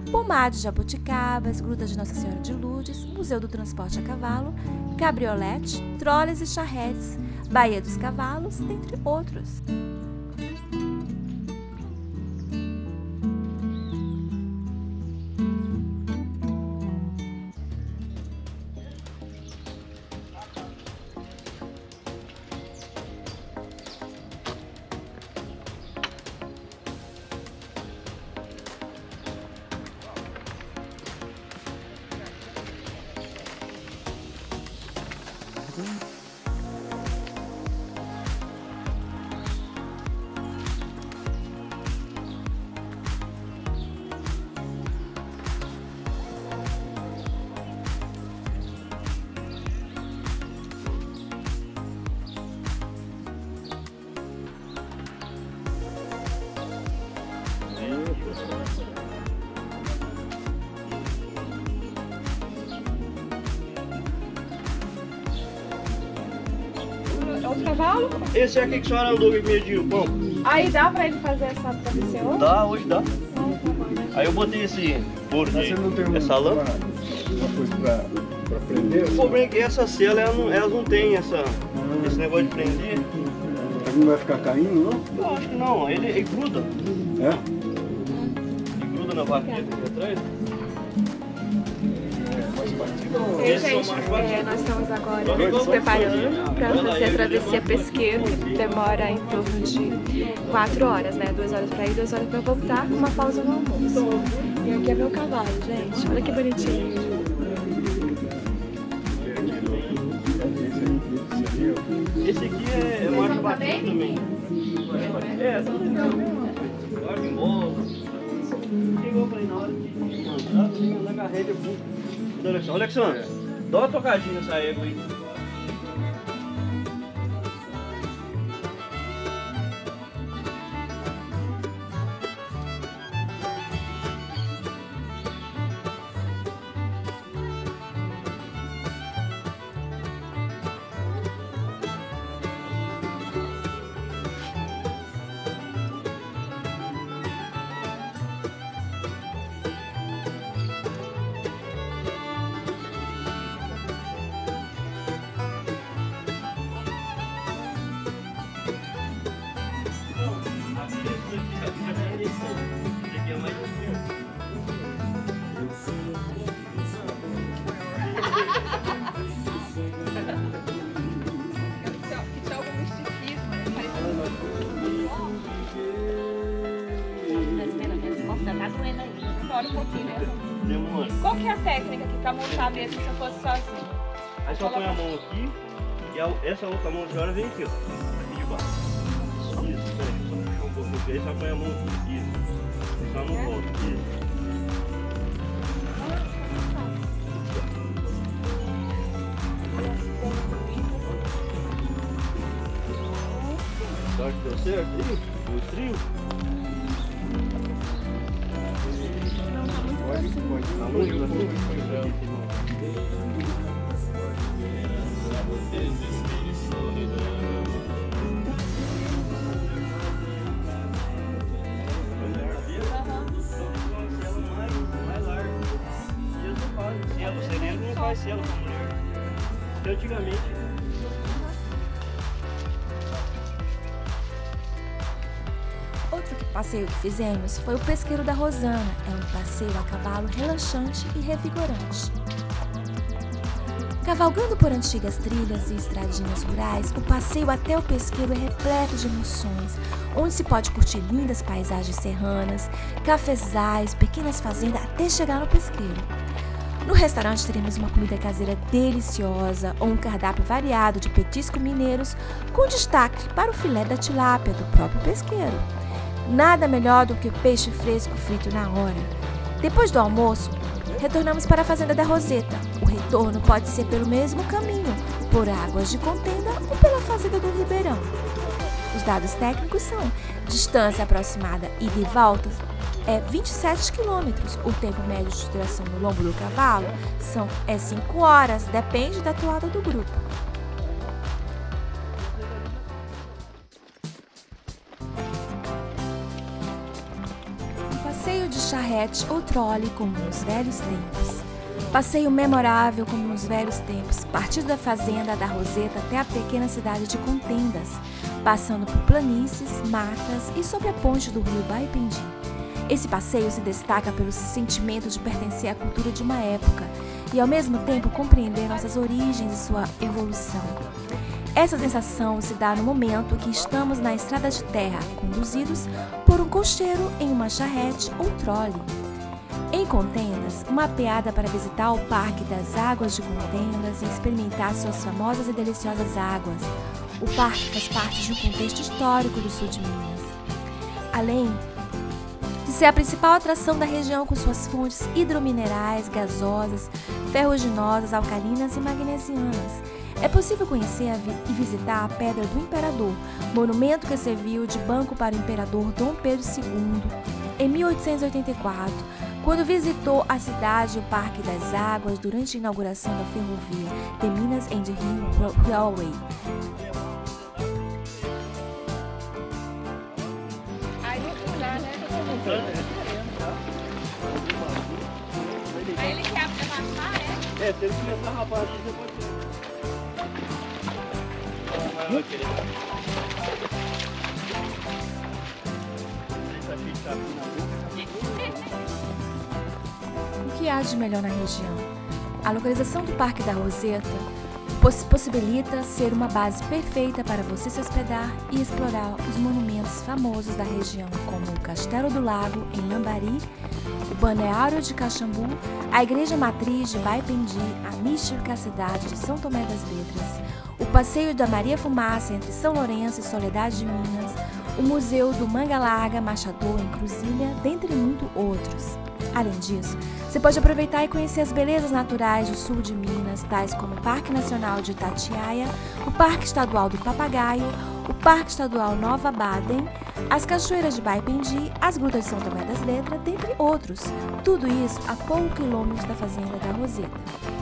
Pomar de Jabuticabas, Gruta de Nossa Senhora de Lourdes, Museu do Transporte a Cavalo, Cabriolete, Troles e Charretes, Baía dos Cavalos, dentre outros.
Esse aqui que a senhora andou que mediu, pão.
Aí dá pra ele fazer essa travessia hoje?
Dá, hoje dá. Aí eu botei esse couro de,
Você não tem um,
essa lã.
uma, coisa pra, pra prender?
O problema é que essa cela, elas não, elas não têm essa, esse negócio de prender.
Mas não vai ficar caindo, não?
Eu acho que não, ele, ele gruda.
É?
Ele gruda na vaquinha
gente, é, nós estamos agora nos preparando para fazer a travessia pesqueiro, que demora em torno de 4 horas, né? 2 horas para ir, 2 horas para voltar, com uma pausa no almoço. E aqui é meu cavalo, gente. Olha que bonitinho.
Esse aqui é, é macho batido também. É, tá legal. Guarda em bola. Igual eu falei, na hora de andar, tem que andar com a rédea muito. Alexandre, Uma tocadinha nessa égua aí.
Mesmo se eu fosse sozinho?
Aí só põe a mão aqui e a, essa outra mão de hora vem aqui, ó. Aqui de baixo. Isso, só puxar um pouco aqui, aí só põe a mão aqui. Isso. Só não volta. Isso. Sorte deu certo aí? O trio?
Pode, pode.
Tá muito assim? Porque antigamente
Outro passeio que fizemos foi o Pesqueiro da Rosana. É um passeio a cavalo relaxante e revigorante. Cavalgando por antigas trilhas e estradinhas rurais, o passeio até o pesqueiro é repleto de emoções, onde se pode curtir lindas paisagens serranas, cafezais, pequenas fazendas até chegar no pesqueiro. No restaurante teremos uma comida caseira deliciosa ou um cardápio variado de petiscos mineiros, com destaque para o filé da tilápia do próprio pesqueiro. Nada melhor do que peixe fresco frito na hora. Depois do almoço, retornamos para a Fazenda da Roseta. O retorno pode ser pelo mesmo caminho, por águas de contenda ou pela Fazenda do Ribeirão. Os dados técnicos são distância aproximada e volta é 27 quilômetros. O tempo médio de duração no lombo do cavalo são é 5 horas, depende da toada do grupo. Charrete ou trole como nos velhos tempos. Passeio memorável como nos velhos tempos, partindo da fazenda da Roseta até a pequena cidade de Contendas, passando por planícies, matas e sobre a ponte do rio Baipendi. Esse passeio se destaca pelo sentimento de pertencer à cultura de uma época e ao mesmo tempo compreender nossas origens e sua evolução. Essa sensação se dá no momento que estamos na estrada de terra, conduzidos por um cocheiro em uma charrete ou trole. Em Contendas, uma peada para visitar o Parque das Águas de Contendas e experimentar suas famosas e deliciosas águas. O parque faz parte de um contexto histórico do sul de Minas. Além de ser a principal atração da região com suas fontes hidrominerais, gasosas, ferruginosas, alcalinas e magnesianas, é possível conhecer e visitar a Pedra do Imperador, monumento que serviu de banco para o imperador Dom Pedro II em 1884, quando visitou a cidade e o Parque das Águas durante a inauguração da ferrovia de Minas and Rio Railway.
Aí ele quer abafar, é? É, se ele começar a rapar, você pode
o que há de melhor na região? A localização do Parque da Roseta poss- possibilita ser uma base perfeita para você se hospedar e explorar os monumentos famosos da região, como o Castelo do Lago, em Lambari, o Balneário de Caxambu, a Igreja Matriz de Baipendi, a mística cidade de São Tomé das Letras, o Passeio da Maria Fumaça entre São Lourenço e Soledade de Minas, o Museu do Manga Larga Machador em Cruzilha, dentre muitos outros. Além disso, você pode aproveitar e conhecer as belezas naturais do sul de Minas, tais como o Parque Nacional de Itatiaia, o Parque Estadual do Papagaio, o Parque Estadual Nova Baden, as Cachoeiras de Baipendi, as Grutas de São Tomé das Letras, dentre outros. Tudo isso a poucos quilômetros da Fazenda da Roseta.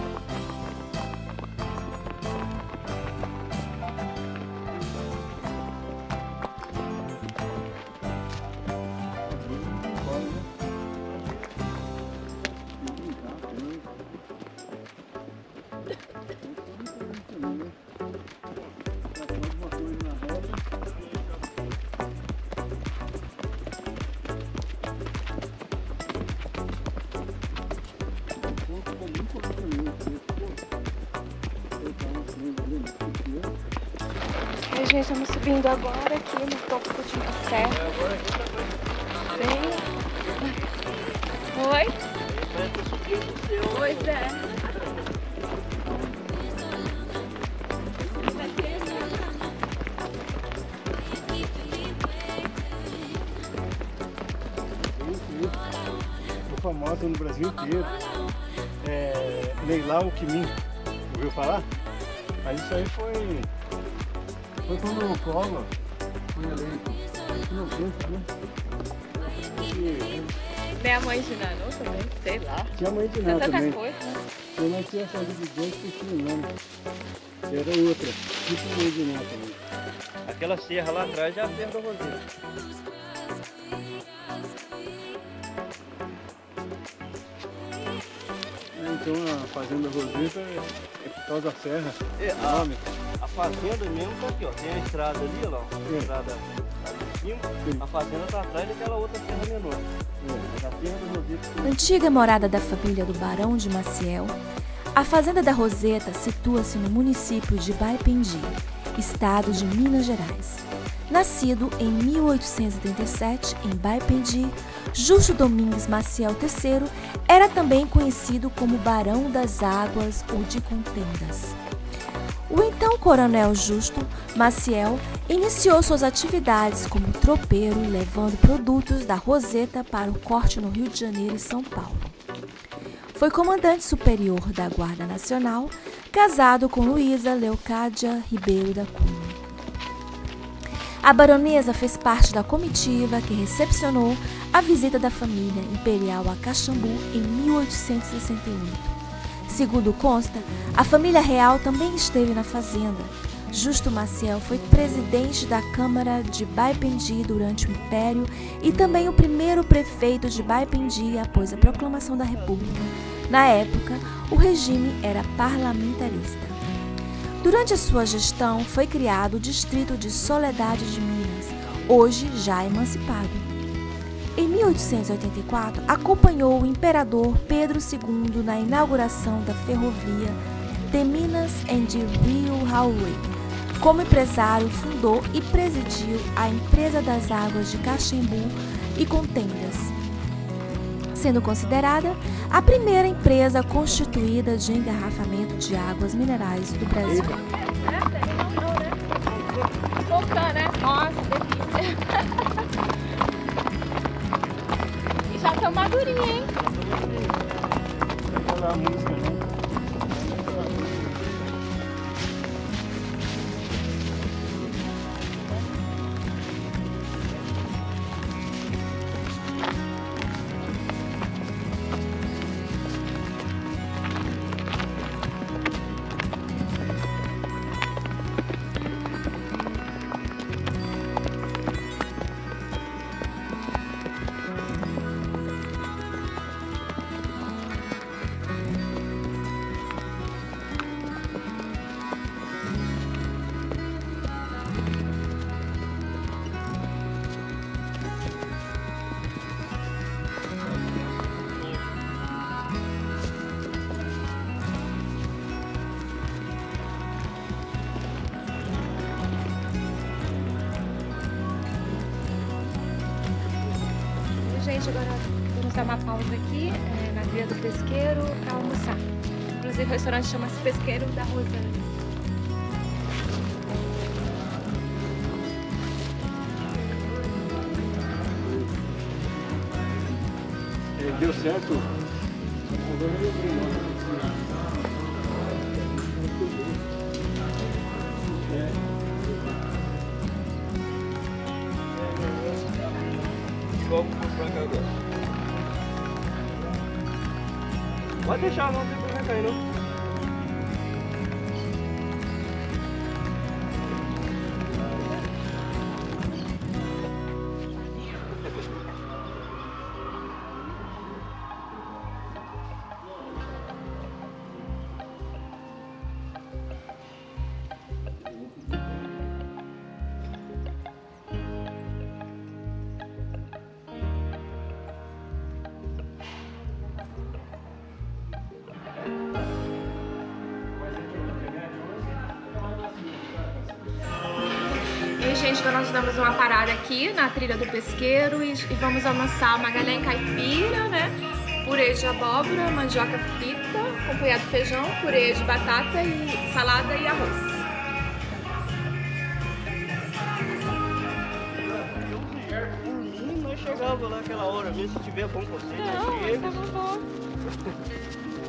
Mãe de Nanu também, sei lá.
tinha mãe de
tanta
também.
coisa, né?
Eu não tinha essa de dois que tinha o nome. Era outra, tipo mãe de Nau também.
Aquela serra lá atrás já é a Serra da Roseta.
Então a Fazenda Roseta é, é por causa da serra.
É, a,
nome.
a fazenda mesmo tá aqui, ó. Tem a estrada ali, ó lá,
É.
estrada cima. A fazenda tá atrás daquela outra serra menor. É.
Antiga morada da família do Barão de Maciel, a Fazenda da Roseta situa-se no município de Baipendi, estado de Minas Gerais. Nascido em 1837 em Baipendi, Justo Domingues Maciel III era também conhecido como Barão das Águas ou de Contendas. O então coronel Justo Maciel iniciou suas atividades como tropeiro, levando produtos da Roseta para o corte no Rio de Janeiro e São Paulo. Foi comandante superior da Guarda Nacional, casado com Luísa Leocádia Ribeiro da Cunha. A baronesa fez parte da comitiva que recepcionou a visita da família imperial a Caxambu em 1868. Segundo consta, a família real também esteve na fazenda. Justo Maciel foi presidente da Câmara de Baipendi durante o Império e também o primeiro prefeito de Baipendi após a proclamação da República. Na época, o regime era parlamentarista. Durante a sua gestão, foi criado o distrito de Soledade de Minas, hoje já emancipado. Em 1884, acompanhou o imperador Pedro II na inauguração da ferrovia de Minas and Rio Railway. Como empresário, fundou e presidiu a Empresa das Águas de Caxembu e Contendas, sendo considerada a primeira empresa constituída de engarrafamento de águas minerais do Brasil.
Voltando, né? Nossa, delícia. Já estão madurinhos, hein?
Música,
para almoçar. Inclusive o restaurante chama-se Pesqueiro da Rosana.
Deu certo?
Vamos comprar cá agora. Deixar, não tem problema cair não.
Na trilha do pesqueiro e, e vamos almoçar uma galinha caipira, né? Purê de abóbora, mandioca frita, acompanhado de feijão, purê de batata e salada e arroz.
Chegava lá aquela hora mesmo, se tiver bom pra você,
Não,
chega.
tava bom.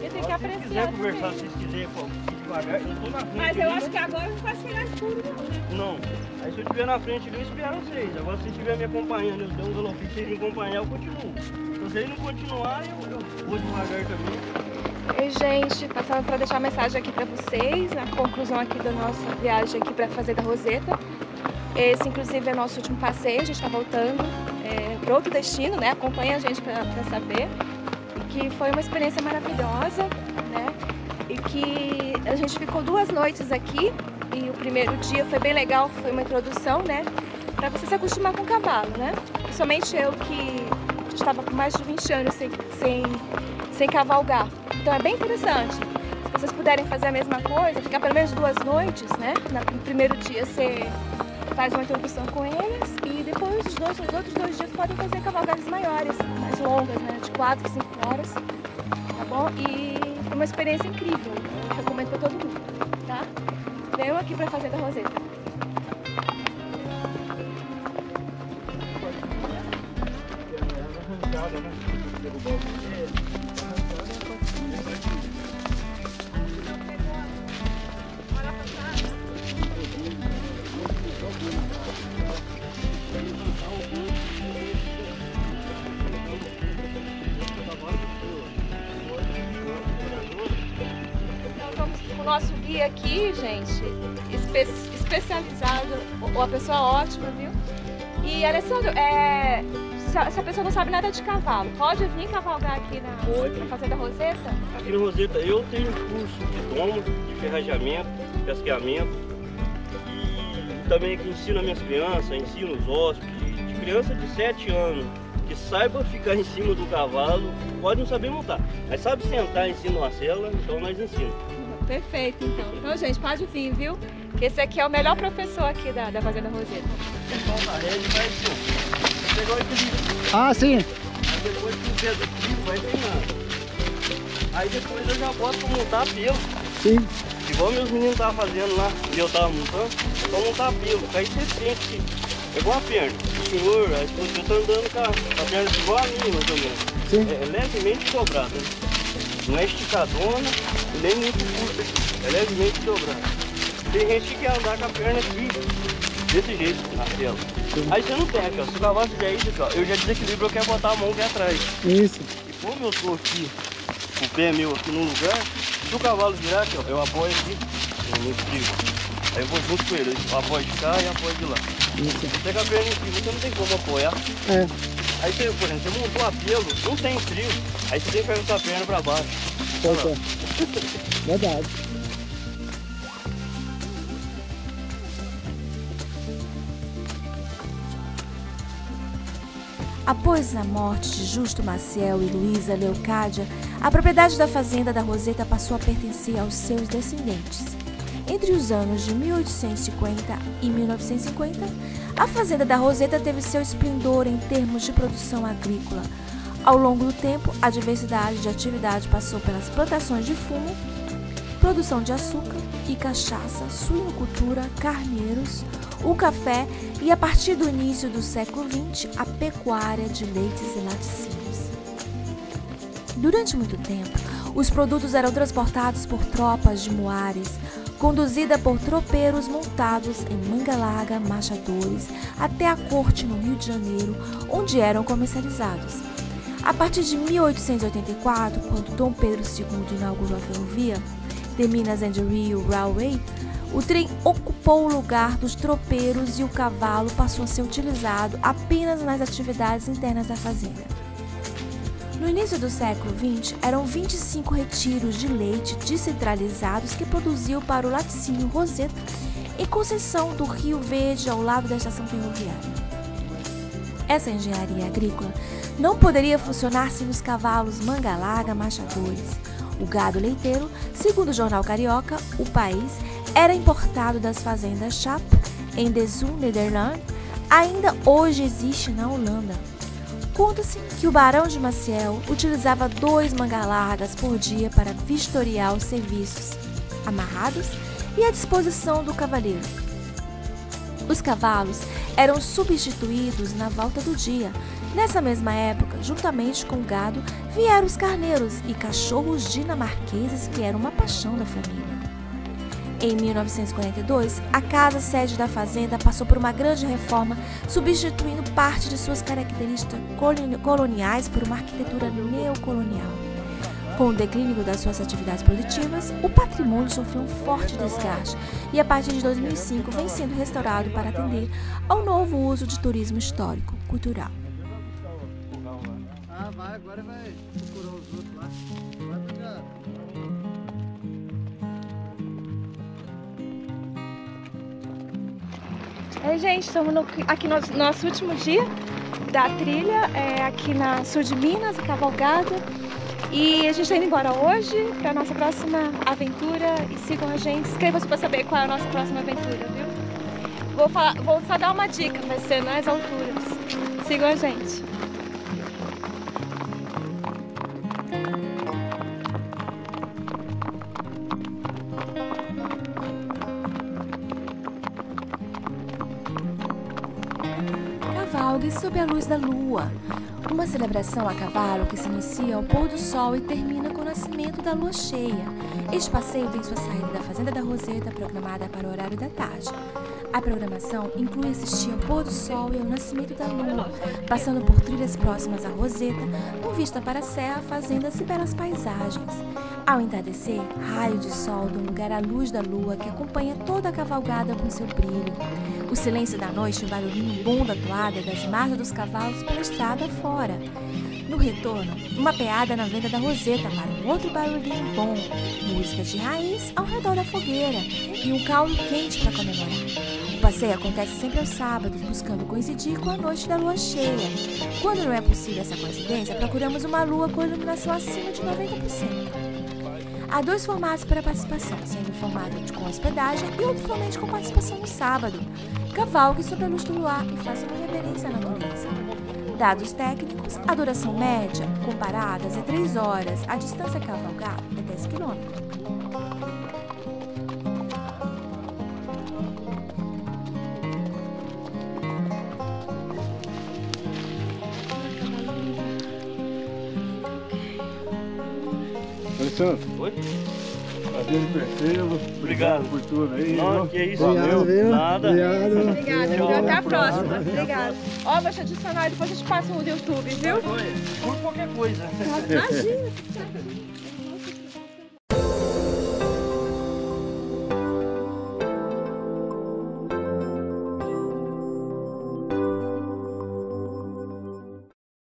Eu tenho que
Se
apreciar
quiserem conversar,
também.
se quiserem pô, devagar, eu tô na frente.
Mas eu acho que agora não vai mais puro, não, né?
Não. Aí se eu estiver na frente ali, eu espero vocês. Agora se vocês estiverem me acompanhando, eu der um galopinho, se vocês me acompanhar, eu continuo. Se vocês não continuarem, eu, eu vou devagar também.
E, gente, passando para deixar uma mensagem aqui para vocês, a conclusão aqui da nossa viagem aqui para a Fazenda Roseta. Esse, inclusive, é nosso último passeio, a gente está voltando para outro destino, né? Acompanha a gente para saber. E que foi uma experiência maravilhosa, né? Que a gente ficou duas noites aqui e o primeiro dia foi bem legal, foi uma introdução, né? Para você se acostumar com o cavalo, né? Principalmente eu que estava com mais de 20 anos sem, sem, sem cavalgar. Então é bem interessante. Se vocês puderem fazer a mesma coisa, ficar pelo menos duas noites, né? No primeiro dia você faz uma introdução com eles e depois os, dois, os outros dois dias podem fazer cavalgadas maiores, mais longas, né? De 4, 5 horas, tá bom? E uma experiência incrível. Recomendo para todo mundo, tá? Venham aqui para Fazenda Roseta. Então aqui, gente, espe- especializado, uma pessoa ótima, viu? E Alessandro, é, se, a, se a pessoa não sabe nada de cavalo, pode vir cavalgar aqui na, na Fazenda Roseta?
Aqui no Roseta eu tenho curso de domo, de ferrajamento, pesqueamento e também aqui ensino as minhas crianças, ensino os hóspedes, de criança de 7 anos que saiba ficar em cima do cavalo, pode não saber montar, mas sabe sentar em cima de uma cela, então nós ensinamos.
Perfeito, então. Então, gente, pode vir, viu? Que esse aqui é o melhor professor aqui da, da Fazenda Roseta.
Assim.
Ah, sim.
Aí depois que o peso frio vai treinando. Aí depois eu já boto pra montar pelo.
Sim.
Igual meus meninos estavam fazendo lá, e eu tava montando, pra montar pelo. Aí você sente que é igual a perna. O senhor, a esposa tá andando com a, perna igual a minha, mais ou menos.
Sim.
É, é levemente dobrada. né? Não é esticadona nem muito curta aqui. É levemente dobrada. Tem gente que quer andar com a perna aqui, desse jeito, na tela. Aí você não tem aqui, ó. Se o cavalo fizer isso aqui, ó, eu já desequilibro, eu quero botar a mão aqui atrás.
Isso.
E como eu tô aqui, o pé meu aqui no lugar, se o cavalo virar aqui, ó, eu apoio aqui no no estribo. Aí eu vou junto com ele, eu apoio de cá e apoio de lá.
Isso.
Você com a perna em cima, você não tem como apoiar.
É.
Aí você, por exemplo, você montou a pelo, não tem estribo, aí você tem que pegar sua perna pra baixo.
É. Verdade.
Após a morte de Justo Maciel e Luísa Leocádia, a propriedade da fazenda da Roseta passou a pertencer aos seus descendentes. Entre os anos de 1850 e 1950, a fazenda da Roseta teve seu esplendor em termos de produção agrícola. Ao longo do tempo, a diversidade de atividade passou pelas plantações de fumo, produção de açúcar e cachaça, suinocultura, carneiros, o café e, a partir do início do século XX, a pecuária de leites e laticínios. Durante muito tempo, os produtos eram transportados por tropas de moares, conduzida por tropeiros montados em manga larga, machadores, até a corte no Rio de Janeiro, onde eram comercializados. A partir de 1884, quando Dom Pedro II inaugurou a ferrovia, The Minas and Rio Railway, o trem ocupou o lugar dos tropeiros e o cavalo passou a ser utilizado apenas nas atividades internas da fazenda. No início do século XX, eram 25 retiros de leite descentralizados que produziam para o laticínio Roseta, em concessão do Rio Verde ao lado da estação ferroviária. Essa engenharia agrícola não poderia funcionar sem os cavalos manga larga machadores. O gado leiteiro, segundo o jornal carioca, o país era importado das fazendas Chap, em Desun, Nederland, ainda hoje existe na Holanda. Conta-se que o Barão de Maciel utilizava dois mangalargas por dia para vistoriar os serviços, amarrados e à disposição do cavaleiro. Os cavalos eram substituídos na volta do dia. Nessa mesma época, juntamente com o gado, vieram os carneiros e cachorros dinamarqueses que eram uma paixão da família. Em 1942, a casa sede da fazenda passou por uma grande reforma, substituindo parte de suas características coloniais por uma arquitetura neocolonial. Com o declínio das suas atividades produtivas, o patrimônio sofreu um forte desgaste e, a partir de 2005, vem sendo restaurado para atender ao novo uso de turismo histórico cultural.
Vai, agora vai procurar os outros lá.
Oi, gente, estamos no, aqui no nosso último dia da trilha, é, aqui na sul de Minas, a Cavalgada. E a gente está indo embora hoje para a nossa próxima aventura. E sigam a gente, inscrevam-se para saber qual é a nossa próxima aventura, viu? Vou, falar, vou só dar uma dica, vai ser nas alturas. Sigam a gente.
Luz da lua. Uma celebração a cavalo que se inicia ao pôr do sol e termina com o nascimento da lua cheia. Este passeio tem sua saída da Fazenda da Roseta, programada para o horário da tarde. A programação inclui assistir ao pôr do sol e ao nascimento da lua, passando por trilhas próximas à Roseta, com vista para a serra, fazendas e belas paisagens. Ao entardecer, raio de sol dão lugar à luz da lua que acompanha toda a cavalgada com seu brilho. O silêncio da noite o barulhinho bom da toada das margens dos cavalos pela estrada fora. No retorno, uma peada na venda da Roseta para um outro barulhinho bom, músicas de raiz ao redor da fogueira e um caldo quente para comemorar. O passeio acontece sempre aos sábados, buscando coincidir com a noite da lua cheia. Quando não é possível essa coincidência, procuramos uma lua com iluminação acima de 90%. Há dois formatos para participação, sendo o formato com hospedagem e outro somente com participação no sábado. Cavalgue sob a luz do luar e faça uma reverência à natureza. Dados técnicos, a duração média comparadas é 3 horas, a distância cavalgar é 10 km.
Alessandro.
Oi?
Conhecê-lo.
Obrigado.
por tudo aí.
Não, que isso.
Valeu.
viu?
Nada.
Obrigado.
Obrigada?
Tchau,
Até a
próxima.
Obrigada. Ó, vou te adicionar, depois a gente passa no YouTube, viu?
Por qualquer coisa.
Imagina.